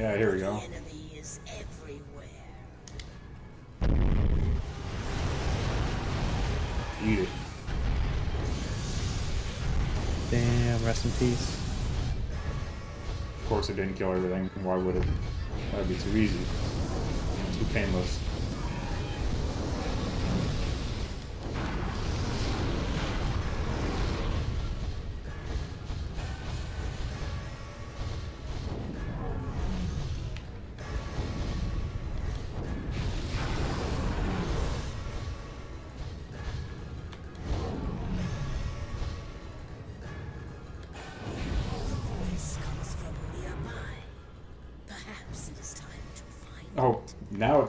Speaker 1: Yeah, here we go.
Speaker 3: enemy is everywhere.
Speaker 1: Eat it.
Speaker 2: Damn, rest in peace.
Speaker 1: Of course it didn't kill everything. Why would it? That'd be too easy. Too painless.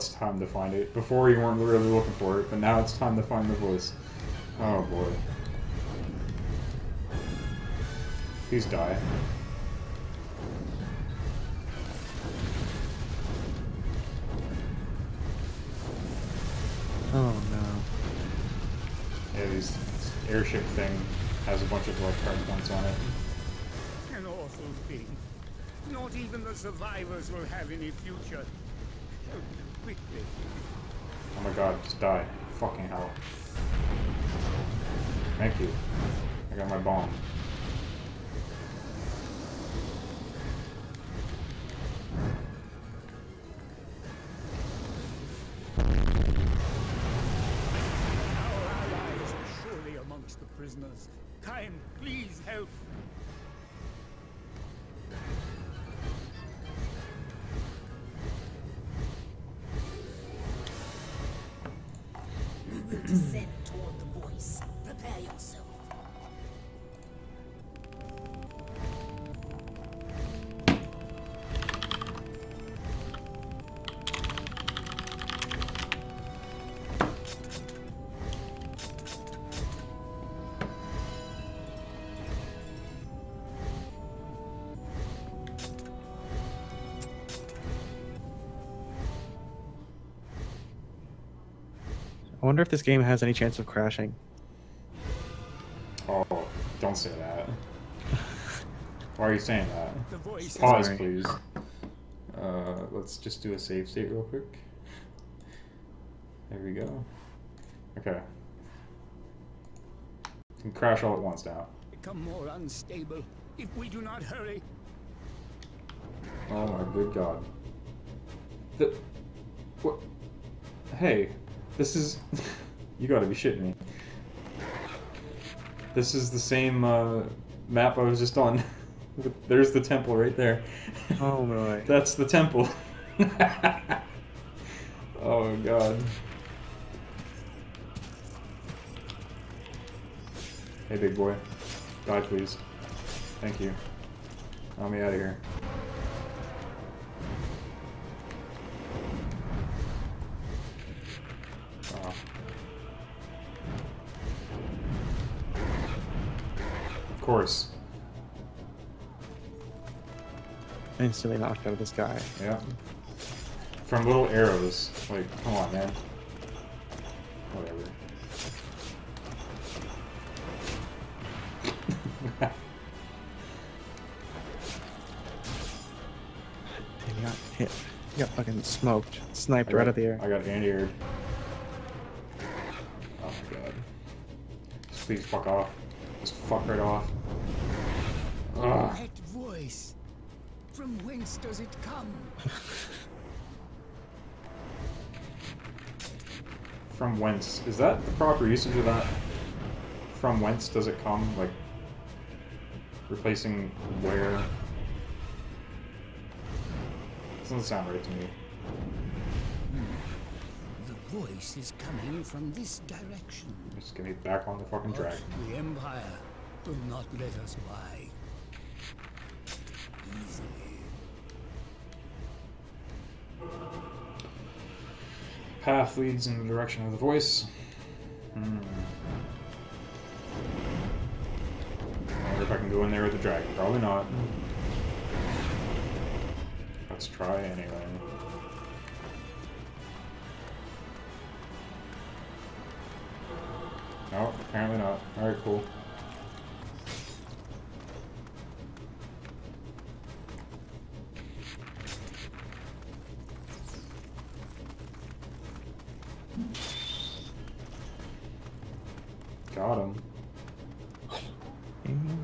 Speaker 1: It's time to find it. Before you weren't really looking for it, but now it's time to find the voice. Oh boy. Please die.
Speaker 2: Oh no.
Speaker 1: Yeah, this airship thing has a bunch of like hard points on it.
Speaker 4: An awful thing. Not even the survivors will have any future. Quickly.
Speaker 1: Oh my god, just die. Fucking hell. Thank you. I got my bomb.
Speaker 2: I wonder if this game has any chance of crashing.
Speaker 1: Oh, don't say that. Why are you saying that?
Speaker 4: The voice
Speaker 1: Pause, please. Uh, let's just do a save state real quick. There we go. Okay. Can crash all at once now.
Speaker 4: become more unstable if we do not hurry.
Speaker 1: Oh my good god. The what? Hey, this is. you gotta be shitting me. This is the same uh, map I was just on. There's the temple right there.
Speaker 2: Oh boy.
Speaker 1: That's the temple. oh god. Hey, big boy. Die, please. Thank you. Let me out of here.
Speaker 2: Instantly knocked out of the sky.
Speaker 1: Yeah. From little arrows. Like, come on, man. Whatever.
Speaker 2: Damn, you got hit. You got fucking smoked. Sniped
Speaker 1: I
Speaker 2: right out of the air.
Speaker 1: I got anti-aired. Oh my god. Just please fuck off. Just fuck right off. Ugh.
Speaker 4: That voice. From whence does it come?
Speaker 1: From whence? Is that the proper usage of that? From whence does it come? Like, replacing where? Doesn't sound right to me. Hmm.
Speaker 4: The voice is coming from this direction.
Speaker 1: Just get me back on the fucking track.
Speaker 4: the Empire will not let us by.
Speaker 1: Path leads in the direction of the voice. Hmm. I wonder if I can go in there with the dragon. Probably not. Let's try anyway. No, apparently not. Alright, cool. Got him.
Speaker 2: Mm.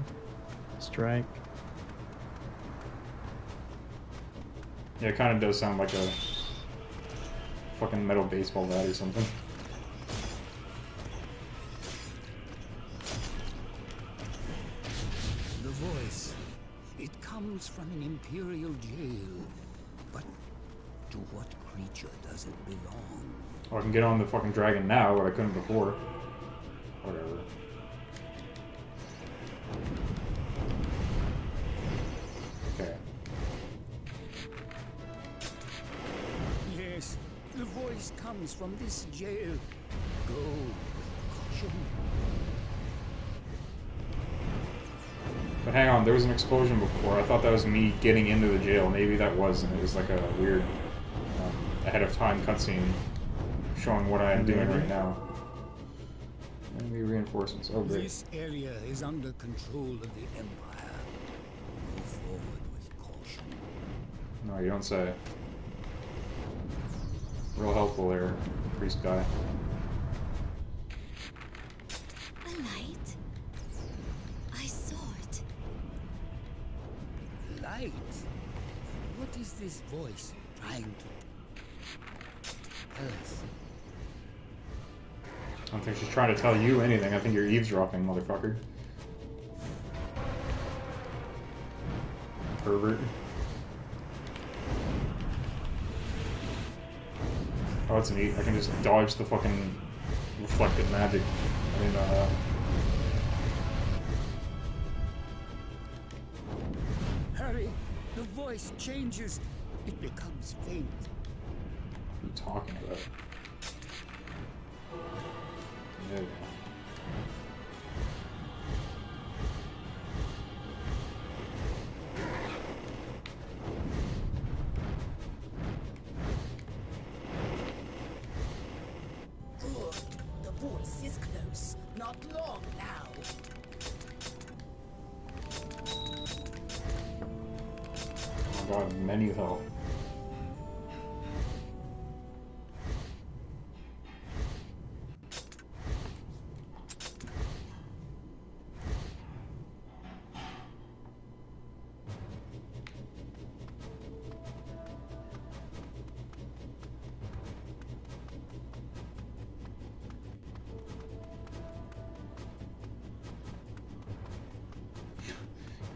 Speaker 2: Strike.
Speaker 1: Yeah, it kind of does sound like a fucking metal baseball bat or something.
Speaker 4: The voice. It comes from an imperial jail. But to what creature does it belong?
Speaker 1: Oh, I can get on the fucking dragon now, but I couldn't before. Whatever. Okay.
Speaker 4: Yes, the voice comes from this jail. Go with caution.
Speaker 1: But hang on, there was an explosion before. I thought that was me getting into the jail. Maybe that was, and it was like a weird um, ahead of time cutscene showing what I am doing right now. Enemy reinforcements. Oh, great.
Speaker 4: This area is under control of the Empire. Move forward with caution.
Speaker 1: No, you don't say. Real helpful there, priest guy.
Speaker 10: A light? I saw it.
Speaker 4: Light? What is this voice trying to
Speaker 1: trying to tell you anything. I think you're eavesdropping, motherfucker. Pervert. Oh, that's neat. I can just dodge the fucking reflected magic. I mean, uh...
Speaker 4: Hurry! The voice changes. It becomes faint.
Speaker 1: What are you talking about?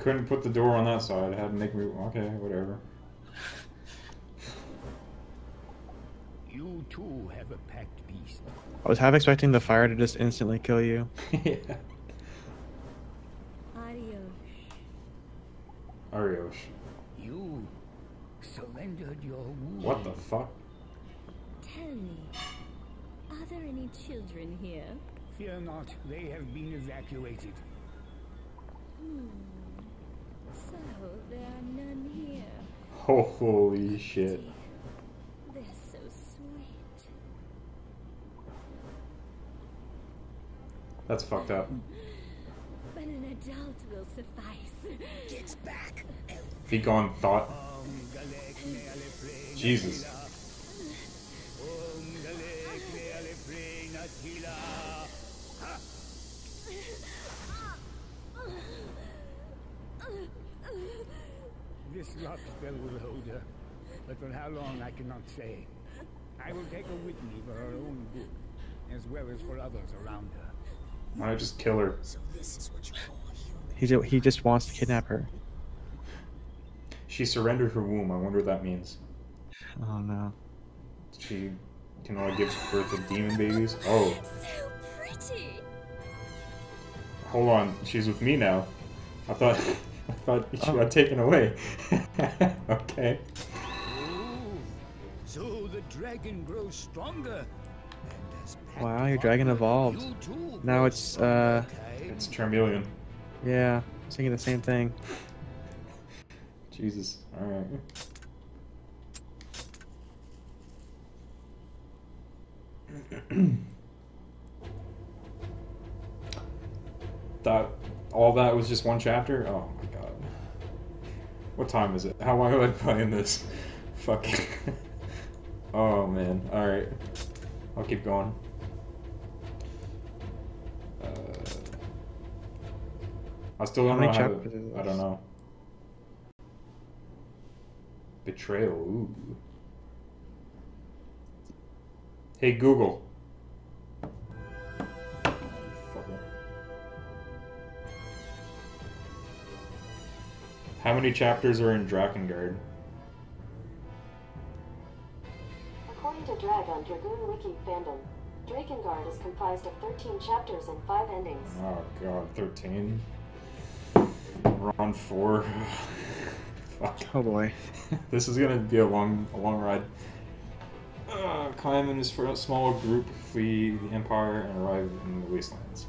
Speaker 1: Couldn't put the door on that side. I had to make me. Okay, whatever.
Speaker 4: You too have a packed beast.
Speaker 2: I was half expecting the fire to just instantly kill you.
Speaker 1: yeah.
Speaker 11: Adios.
Speaker 1: Arios.
Speaker 4: You surrendered your wound.
Speaker 1: What the fuck?
Speaker 11: Tell me, are there any children here?
Speaker 4: Fear not, they have been evacuated.
Speaker 11: Hmm. So there are none here.
Speaker 1: Holy shit.
Speaker 11: They're so sweet.
Speaker 1: That's fucked up.
Speaker 11: But an adult will suffice.
Speaker 3: Get back, elf.
Speaker 1: Be gone, thought. Jesus.
Speaker 4: This spell will hold her, but for how long I cannot say. I will take her with me for her own good, as well as for others around her.
Speaker 1: Why not just kill her?
Speaker 3: So this is what you call human.
Speaker 2: He ju- he just wants to kidnap her.
Speaker 1: She surrendered her womb. I wonder what that means.
Speaker 2: Oh no.
Speaker 1: She can only give birth to demon babies. Oh,
Speaker 11: So pretty.
Speaker 1: hold on. She's with me now. I thought I thought she
Speaker 2: Oh.
Speaker 1: got taken away. okay.
Speaker 4: So the dragon grows stronger. And as Pat
Speaker 2: Wow, your dragon evolved. Now it's, uh,
Speaker 1: It's Charmeleon.
Speaker 2: Yeah, I was thinking the same thing.
Speaker 1: Jesus. Alright. that all that was just one chapter? Oh my god. What time is it? How long have I been playing this? Fucking Oh man. Alright. I'll keep going. Uh, I still don't
Speaker 2: many
Speaker 1: know how to, I don't know. Betrayal. Ooh. Hey Google. How many chapters are in Drakengard?
Speaker 12: According to Dragon Dragoon Wiki fandom, Drakengard is comprised of 13 chapters and 5 endings.
Speaker 1: Oh god, 13. We're on 4. Fuck.
Speaker 2: Oh boy.
Speaker 1: this is gonna be a long, a long ride. Uh, climb in his small group, flee the Empire, and arrive in the Wastelands.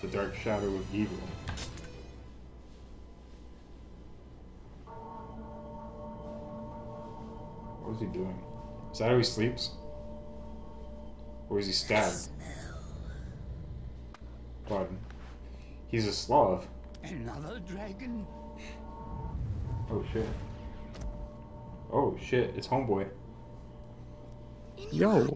Speaker 1: The dark shadow of evil. What is he doing? Is that how he sleeps? Or is he stabbed? God. He's a Slav.
Speaker 4: Another dragon?
Speaker 1: Oh shit. Oh shit, it's homeboy.
Speaker 2: Yo,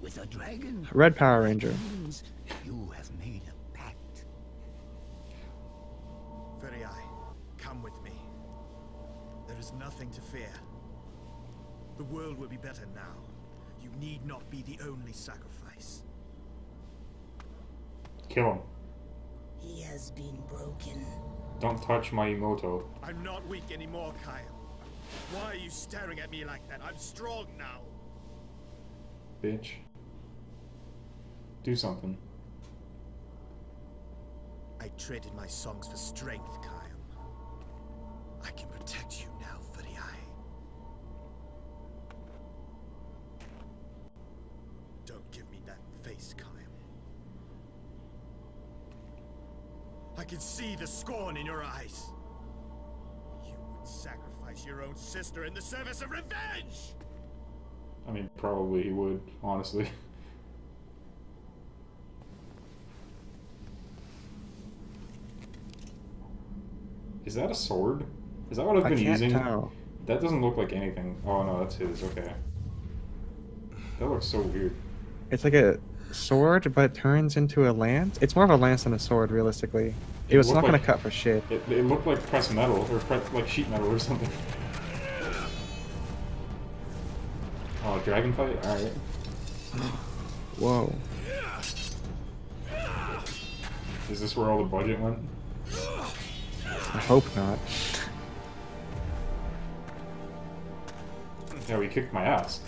Speaker 4: With a dragon?
Speaker 2: Red Power Ranger.
Speaker 4: Means you have made a pact.
Speaker 8: Furiae, come with me. There is nothing to fear. The world will be better now. You need not be the only sacrifice.
Speaker 1: Kill him.
Speaker 3: He has been broken.
Speaker 1: Don't touch my Emoto.
Speaker 8: I'm not weak anymore, Caim. Why are you staring at me like that? I'm strong now.
Speaker 1: Bitch. Do something.
Speaker 8: I traded my songs for strength, Caim. I can protect you me that face, Caim. I can see the scorn in your eyes. You would sacrifice your own sister in the service of revenge!
Speaker 1: I mean, probably he would, honestly. Is that a sword? Is that what I've
Speaker 2: I
Speaker 1: been
Speaker 2: can't
Speaker 1: using?
Speaker 2: tell.
Speaker 1: That doesn't look like anything. Oh no, that's his. Okay. That looks so weird.
Speaker 2: It's like a sword, but it turns into a lance. It's more of a lance than a sword, realistically. It,
Speaker 1: It
Speaker 2: was not gonna cut for shit.
Speaker 1: It, it looked like pressed metal or pre- like sheet metal or something. Oh, dragon fight. All right.
Speaker 2: Whoa.
Speaker 1: Is this where all the budget went?
Speaker 2: I hope not.
Speaker 1: Yeah, we kicked my ass.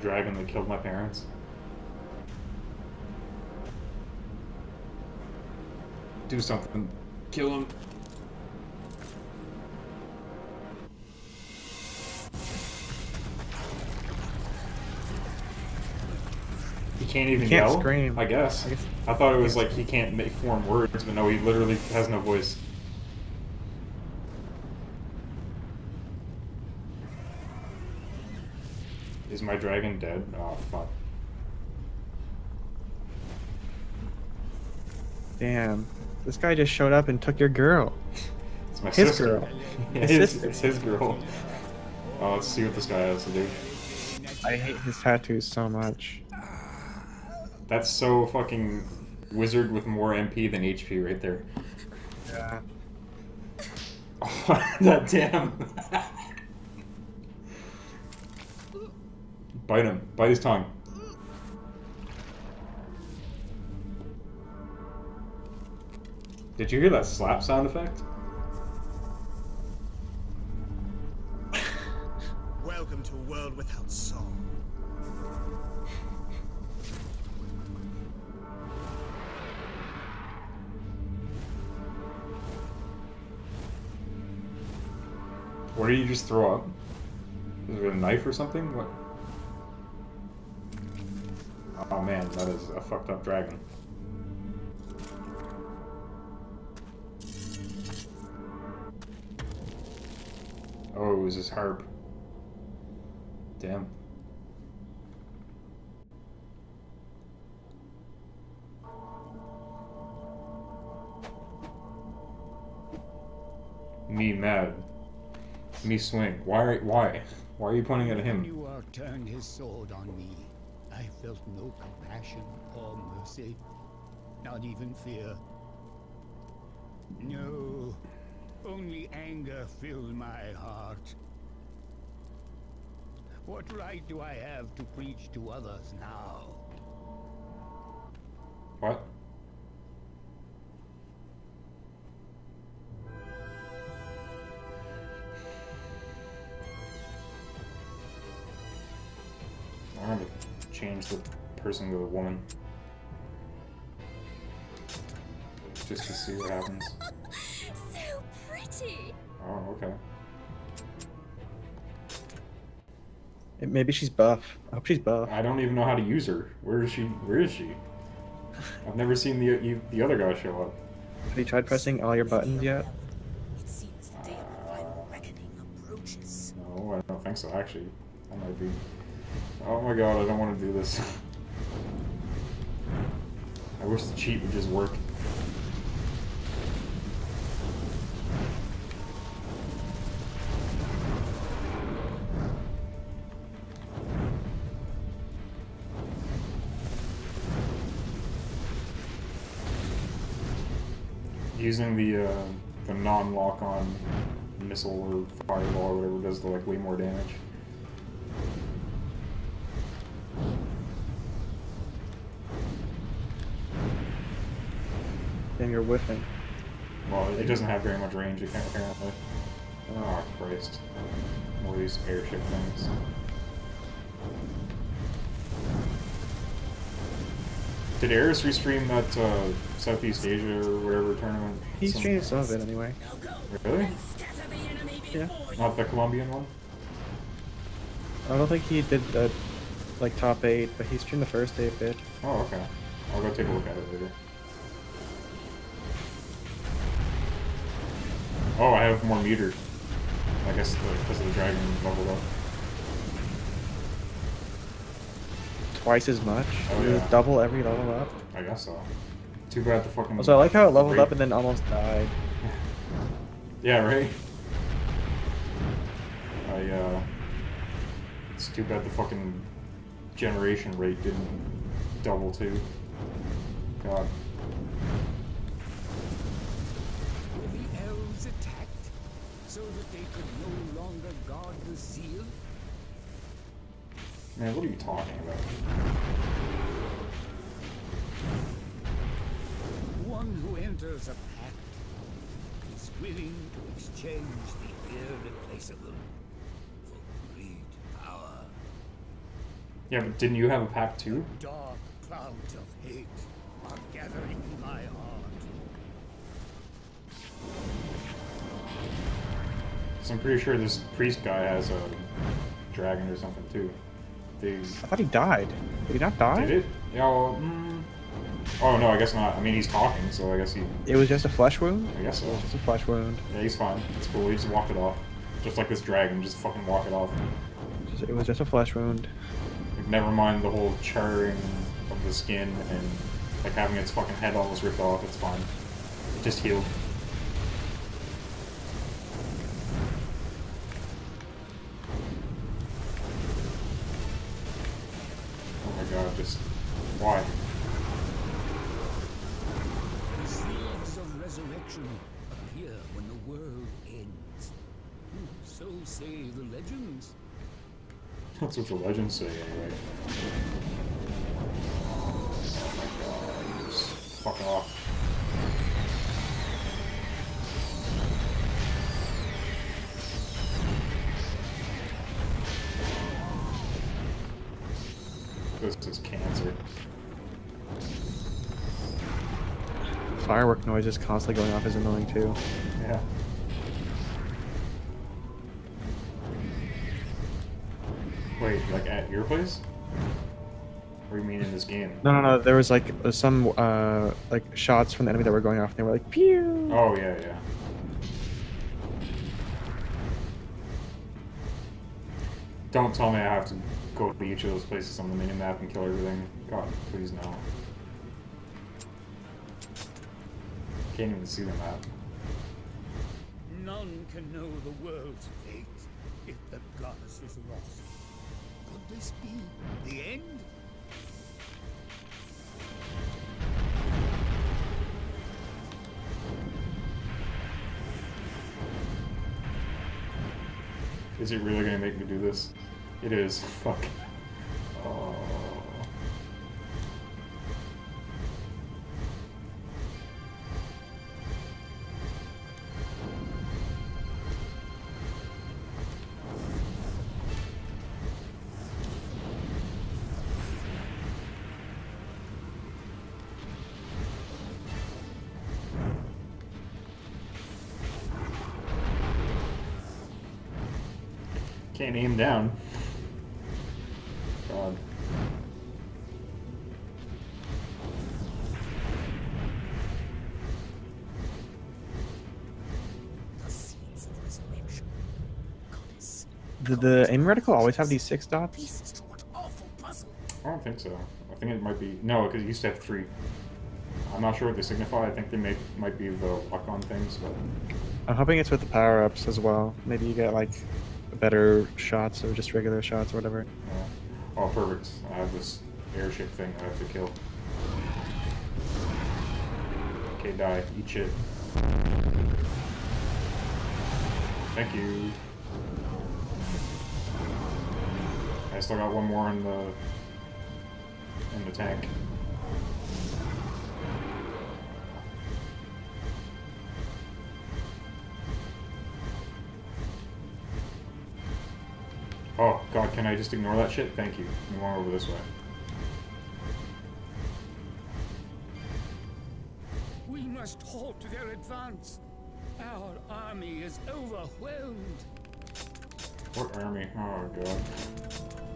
Speaker 1: Dragon that killed my parents? Do something. Kill him. He can't even
Speaker 2: He can't
Speaker 1: yell.
Speaker 2: scream.
Speaker 1: I guess.
Speaker 2: I guess-
Speaker 1: I thought it was like he can't make form words, but no, he literally has no voice. Is my dragon dead? Oh fuck.
Speaker 2: Damn. This guy just showed up and took your girl.
Speaker 1: It's my
Speaker 2: His
Speaker 1: sister.
Speaker 2: girl.
Speaker 1: Yeah,
Speaker 2: His
Speaker 1: it's, his girl. Oh, let's see what this guy has to do.
Speaker 2: I hate his tattoos so much.
Speaker 1: That's so fucking wizard with more MP than HP right there.
Speaker 2: Yeah.
Speaker 1: that damn. Bite him. Bite his tongue. Did you hear that slap sound effect?
Speaker 8: Welcome to a world without song.
Speaker 1: What did you just throw up? Is it a knife or something? What? Oh man, that is a fucked up dragon. Oh, it was his harp. Damn. Me mad. Me swing. Why? Why? Why are you pointing at him?
Speaker 4: you turned his sword on me, I felt no compassion or mercy, not even fear. No, only anger filled my heart. What right do I have to preach to others now?
Speaker 1: What? Change the person to a woman. Just to see what happens.
Speaker 11: So pretty.
Speaker 1: Oh, okay.
Speaker 2: It- Maybe she's buff. I hope she's buff.
Speaker 1: I don't even know how to use her. Where is she? Where is she? I've never seen the you, the other guy show up.
Speaker 2: Have you tried pressing all your buttons yet?
Speaker 3: It seems the day of the final reckoning approaches.
Speaker 1: No, I don't think so. Actually, I might be. Oh my god, I don't want to do this. I wish the cheat would just work. Using the uh, the non-lock-on missile or fireball or whatever does the, like way more damage.
Speaker 2: You're whiffing.
Speaker 1: Well, it doesn't have very much range apparently. Oh Christ! More of these airship things. Did Eris restream that uh, Southeast Asia or whatever tournament?
Speaker 2: He
Speaker 1: Some-
Speaker 2: streamed some of it anyway.
Speaker 1: Really?
Speaker 2: Yeah.
Speaker 1: Not the Colombian one?
Speaker 2: I don't think he did the like top eight, but he streamed the first eight bit.
Speaker 1: Oh, okay. I'll go take a look at it later. Oh, I have more meter. I guess because of the dragon leveled up.
Speaker 2: Twice as much.
Speaker 1: Oh, yeah.
Speaker 2: double every level up.
Speaker 1: I guess so. Too bad the fucking.
Speaker 2: Also, I like how it leveled
Speaker 1: rate-
Speaker 2: up and then almost died.
Speaker 1: Yeah, right. I uh. It's too bad the fucking generation rate didn't double too. God.
Speaker 4: So that they could no longer guard the seal?
Speaker 1: Man, what are you talking about?
Speaker 4: One who enters a pact is willing to exchange the irreplaceable for great power.
Speaker 1: Yeah, but didn't you have a pact too?
Speaker 4: Dark clouds of hate are gathering in my heart.
Speaker 1: So I'm pretty sure this priest guy has a dragon or something too. They
Speaker 2: I thought he died. Did he not die?
Speaker 1: did it? Yeah. Well, mm, oh no, I guess not. I mean, he's talking, so I guess he.
Speaker 2: It was just a flesh wound.
Speaker 1: I guess so.
Speaker 2: Just a flesh wound.
Speaker 1: Yeah, he's fine. It's cool. He just walked it off, just like this dragon. Just fucking walk it off.
Speaker 2: It was just a flesh wound.
Speaker 1: Like, never mind the whole charring of the skin and like having its fucking head almost ripped off. It's fine. It just healed.
Speaker 4: Say the legends.
Speaker 1: That's what the legends say, anyway. Oh my god, just fuck off. This is cancer.
Speaker 2: Firework noises constantly going off is annoying too.
Speaker 1: Yeah. Wait, like at your place? Or you mean in this game?
Speaker 2: No, no, no. There was like uh, some uh like shots from the enemy that were going off, and they were like pew.
Speaker 1: Oh yeah, yeah. Don't tell me I have to go to each of those places on the minimap and kill everything. God, please no. Can't even see the map.
Speaker 4: None can know the world's fate if the goddess is lost. This be the end?
Speaker 1: Is it really gonna make me do this? It is. Fuck. Can't aim down. God.
Speaker 3: The seeds of resurrection. Goddess.
Speaker 2: Did the aim reticle always have these six dots?
Speaker 3: Pieces to what awful puzzle.
Speaker 1: I don't think so. I think it might be no, because it used to have three. I'm not sure what they signify. I think they make might be the lock-on things, but
Speaker 2: I'm hoping it's with the power ups as well. Maybe you get like better shots or just regular shots or whatever.
Speaker 1: yeah. oh, perfect. I have this airship thing I have to kill. Okay, die. Eat shit. Thank you. I still got one more in the in the tank. Can I just ignore that shit? Thank you. I'm going over this way.
Speaker 4: We must halt their advance. Our army is overwhelmed.
Speaker 1: What army? Oh god.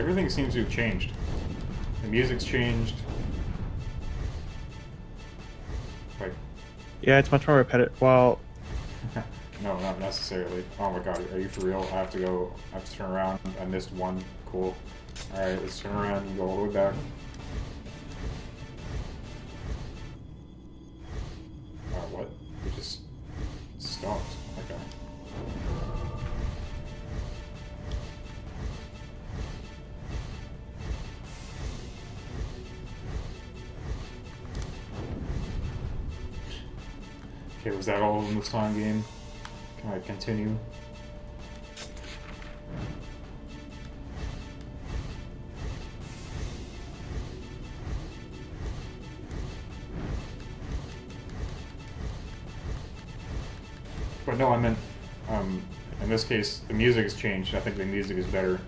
Speaker 1: Everything seems to have changed. The music's changed. Like,
Speaker 2: Yeah, it's much more repetitive. Well,
Speaker 1: no, not necessarily. Oh my god, are you for real? I have to go, I have to turn around. I missed one. Cool. Alright, let's turn around and go all the way back. Time game? I continue? But no, I meant, um, in this case, the music has changed. I think the music is better,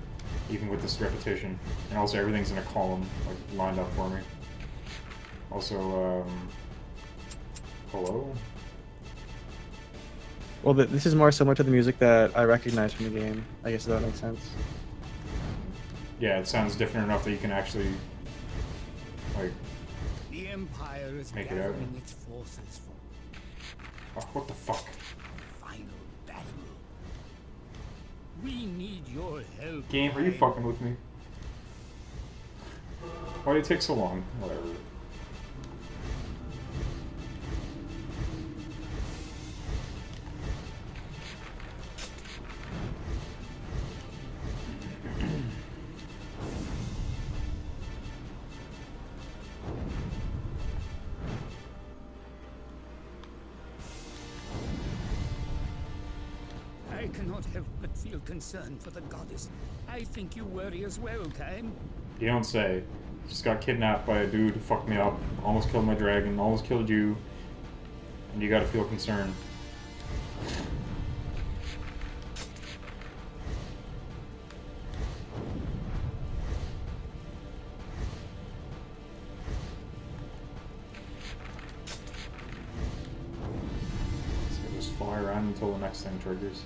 Speaker 1: even with this repetition. And also, everything's in a column, like, lined up for me. Also, um, hello?
Speaker 2: Well, this is more similar to the music that I recognize from the game. I guess that makes sense.
Speaker 1: Yeah, it sounds different enough that you can actually, like,
Speaker 4: The Empire is
Speaker 1: Make it out.
Speaker 4: its forces for
Speaker 1: oh, what the fuck?
Speaker 4: final battle. We need your help.
Speaker 1: Game, are you fucking with me? Why did it take so long? Whatever.
Speaker 4: Concern for the goddess. I think you worry as well, Caim.
Speaker 1: You don't say. Just got kidnapped by a dude who fucked me up, almost killed my dragon, almost killed you, and you gotta feel concerned. So just fly around until the next thing triggers.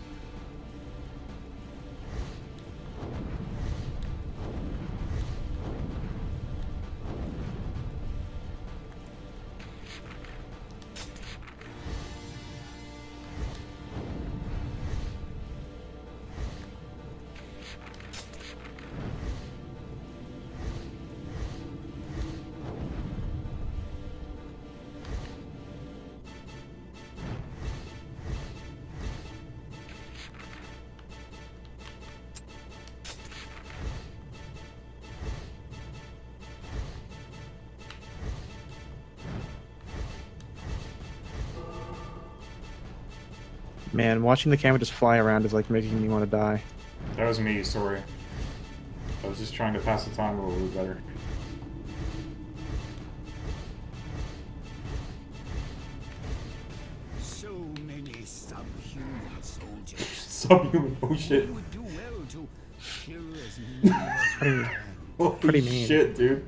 Speaker 2: Man, watching the camera just fly around is like making me want to die.
Speaker 1: That was me, sorry. I was just trying to pass the time a little bit better.
Speaker 4: So many subhuman soldiers.
Speaker 1: Subhuman, oh shit.
Speaker 4: You would do well to kill as many
Speaker 2: Pretty.
Speaker 1: Holy
Speaker 2: pretty mean.
Speaker 1: shit, dude.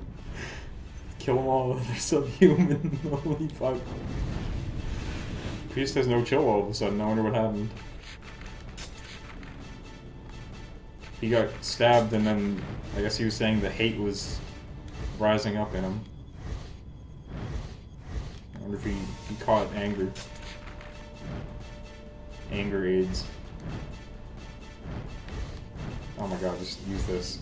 Speaker 1: Kill them all. They're subhuman. Holy fuck. Priest has no chill all of a sudden. I wonder what happened. He got stabbed and then I guess he was saying the hate was rising up in him. I wonder if he, he caught anger. Anger AIDS. Oh my god, just use this.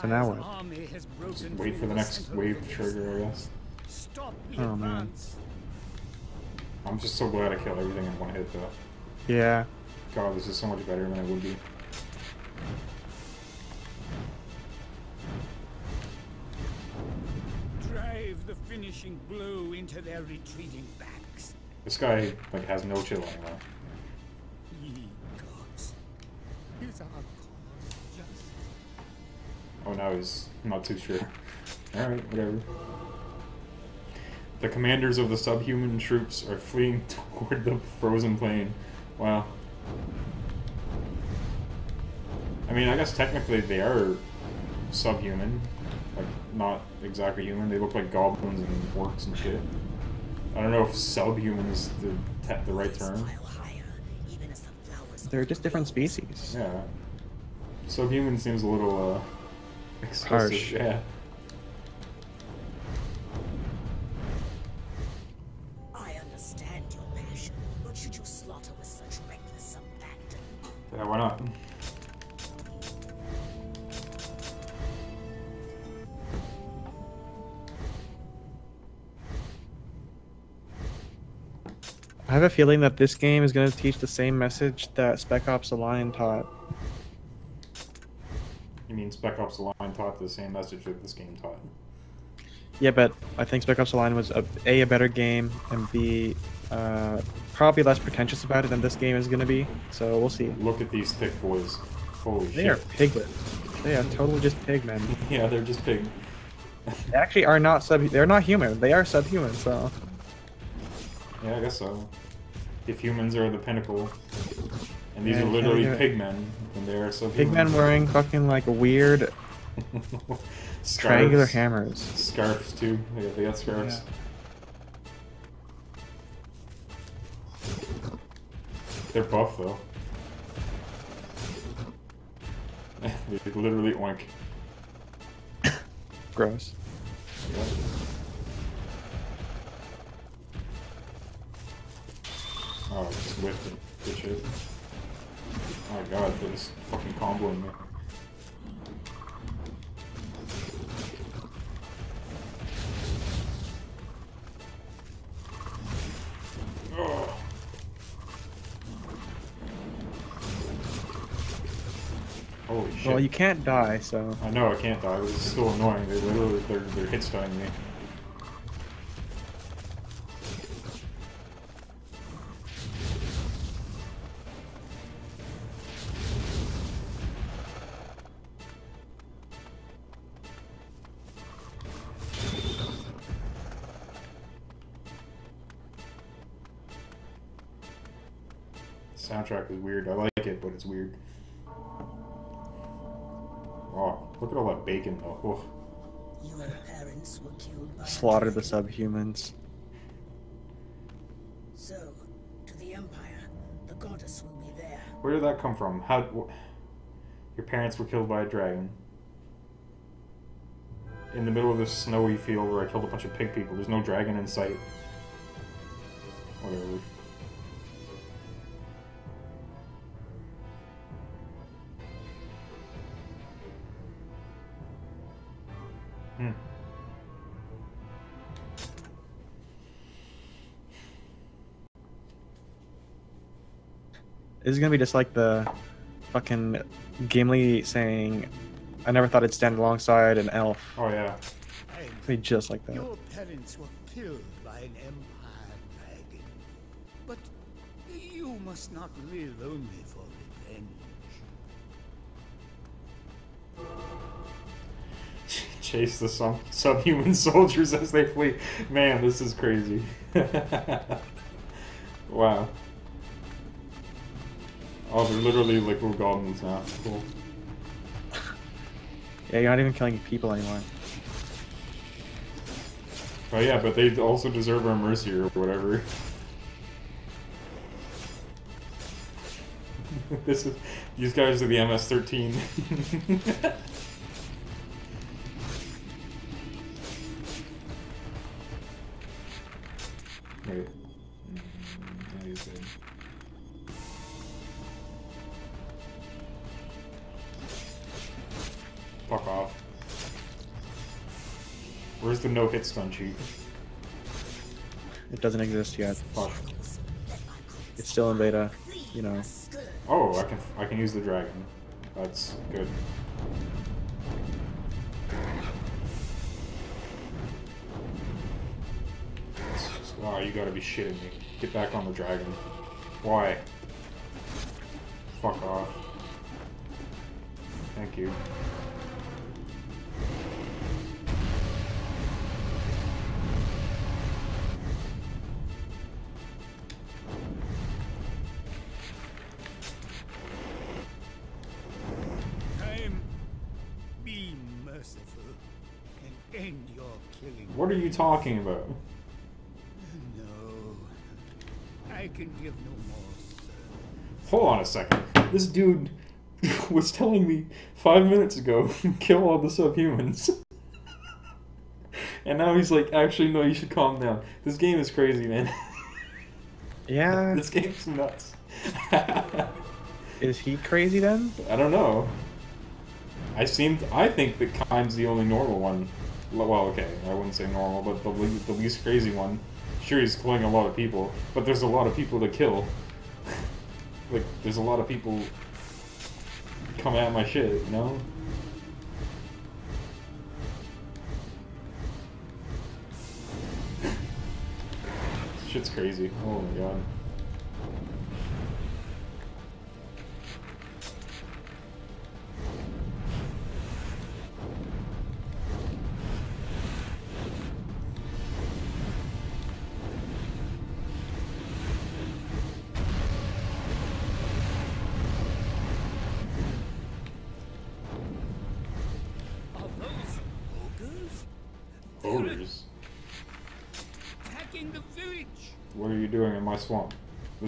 Speaker 2: So now what?
Speaker 1: wait for the next wave to trigger, I guess.
Speaker 4: Stop the
Speaker 2: Oh, man.
Speaker 1: I'm just so glad I killed everything in one hit, though.
Speaker 2: Yeah.
Speaker 1: God, this is so much better than it would be.
Speaker 4: Drive the finishing blow into their retreating backs.
Speaker 1: This guy, like, has no chill anymore. Now he's not too sure. Alright, whatever. The commanders of the subhuman troops are fleeing toward the frozen plain. Wow. I mean, I guess technically they are subhuman. Like, not exactly human. They look like goblins and orcs and shit. I don't know if subhuman is the, te- the right term.
Speaker 2: They're just different species.
Speaker 1: Yeah. Subhuman seems a little, uh, excessive.
Speaker 2: Harsh.
Speaker 1: Yeah.
Speaker 3: I understand your passion, but should you slaughter with such reckless abandon?
Speaker 1: Yeah, why not?
Speaker 2: I have a feeling that this game is going to teach the same message that Spec Ops: The Line taught.
Speaker 1: You mean Spec Ops: The Line taught the same message that this game taught?
Speaker 2: Yeah, but I think Spec Ops: The Line was a, a a better game and b uh, probably less pretentious about it than this game is going to be. So we'll see.
Speaker 1: Look at these thick boys. Holy
Speaker 2: They
Speaker 1: shit.
Speaker 2: They are piglets. They are totally just pigmen.
Speaker 1: Yeah, they're just pig.
Speaker 2: They actually are not sub. They're not human. They are subhuman. So
Speaker 1: Yeah, I guess so. If humans are the pinnacle, and these
Speaker 2: Yeah,
Speaker 1: are literally pigmen, and they are subhuman.
Speaker 2: pigmen wearing fucking like weird triangular hammers.
Speaker 1: Scarves too. They got, they got scarves. They're buff though. they literally oink.
Speaker 2: Gross.
Speaker 1: Yeah. Oh, just whiffed it. Good shit. Oh my god, they're just fucking comboing me. Ugh. Holy shit.
Speaker 2: Well, you can't die, so
Speaker 1: I know I can't die, but it's still annoying. They literally they're they're hit stunning me. Look at all that bacon though. Oof.
Speaker 3: Your parents were killed by
Speaker 2: slaughter the subhumans.
Speaker 3: So, to the Empire, the goddess will be there.
Speaker 1: Where did that come from? How? Your parents were killed by a dragon. In the middle of this snowy field where I killed a bunch of pig people. There's no dragon in sight. Whatever. Hmm.
Speaker 2: This is gonna be just like the fucking Gimli saying, "I never thought I'd stand alongside an elf."
Speaker 1: Oh yeah.
Speaker 2: Be just like that.
Speaker 4: Your parents were killed by an empire dragon, but you must not live only for revenge.
Speaker 1: Chase the sub- subhuman soldiers as they flee. Man, this is crazy. wow. Oh, they're literally like little goblins now. Cool.
Speaker 2: Yeah, you're not even killing people anymore.
Speaker 1: Oh yeah, but they also deserve our mercy or whatever. this is these guys are the MS-13. Mm, no, he's dead. Fuck off. Where's the no hit stun cheat?
Speaker 2: It doesn't exist yet.
Speaker 1: Fuck.
Speaker 2: It's still in beta. You know.
Speaker 1: Oh, I can I can use the dragon. That's good. Wow, you gotta be shitting me. Get back on the dragon. Why? Fuck off. Thank you.
Speaker 4: Time, be merciful and end your killing.
Speaker 1: What are you talking about?
Speaker 4: Can give no more service.
Speaker 1: Hold on a second. This dude was telling me five minutes ago, kill all the subhumans. and now he's like, actually, no, you should calm down. This game is crazy, man.
Speaker 2: Yeah.
Speaker 1: this game's nuts.
Speaker 2: Is he crazy then?
Speaker 1: I don't know. I seem, to, I think that Caim's the only normal one. Well, okay, I wouldn't say normal, but the, le- the least crazy one. Sure, he's killing a lot of people, but there's a lot of people to kill. like, there's a lot of people coming at my shit, you know? Shit's crazy. Oh my god.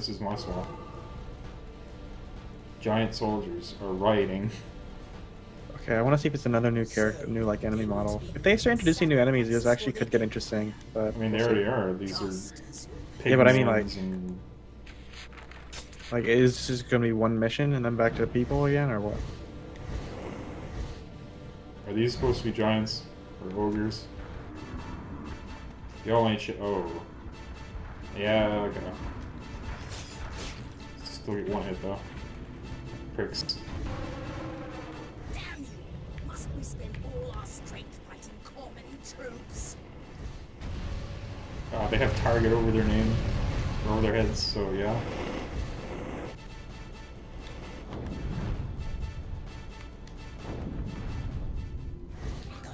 Speaker 1: This is my swamp. Giant soldiers are rioting.
Speaker 2: Okay, I want to see if it's another new character, new like enemy model. If they start introducing new enemies, this actually could get interesting. But
Speaker 1: I mean, they already are. These are.
Speaker 2: Yeah, but I mean, like-
Speaker 1: and-
Speaker 2: Like, is this just gonna be one mission and then back to the people again, or what?
Speaker 1: Are these supposed to be giants or ogres? Y'all ain't shit. Oh. Yeah, okay. Still get one hit though. Pricks.
Speaker 3: Damn you! Must we spend all our strength fighting common troops?
Speaker 1: Uh, they have target over their name, or over their heads, so yeah.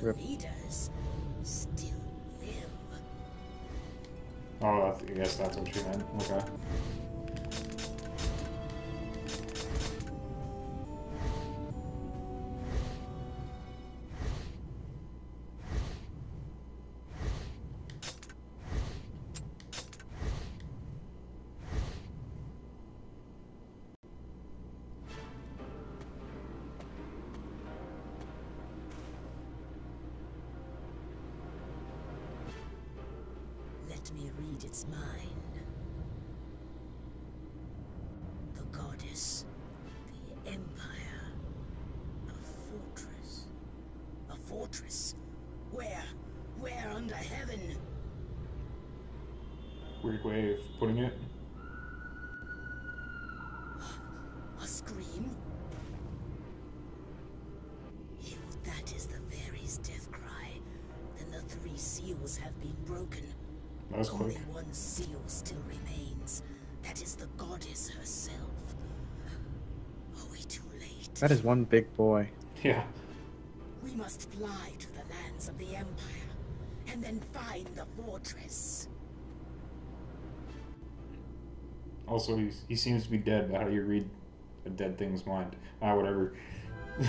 Speaker 3: The leaders still live.
Speaker 1: Oh, I th- I guess that's what you meant. Okay.
Speaker 3: Its mind. The goddess, the empire, a fortress. A fortress? Where? Where under heaven?
Speaker 1: Weird way of putting it.
Speaker 2: That is one big boy.
Speaker 1: Yeah.
Speaker 3: We must fly to the lands of the Empire, and then find the fortress.
Speaker 1: Also, he's, he seems to be dead, but how do you read a dead thing's mind? Ah, whatever.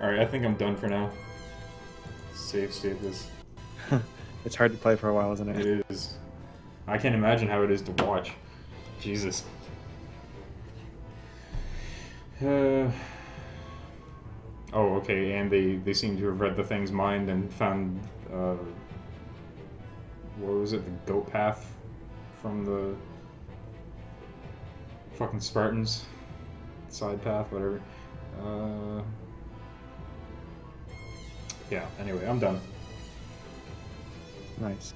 Speaker 1: Alright, I think I'm done for now. Save, save this.
Speaker 2: It's hard to play for a while, isn't it?
Speaker 1: It is. I can't imagine how it is to watch. Jesus. Uh, oh, okay, and they, they seem to have read the thing's mind and found, uh, what was it, the goat path from the fucking Spartans? Side path, whatever. Uh, yeah, anyway, I'm done.
Speaker 2: Nice.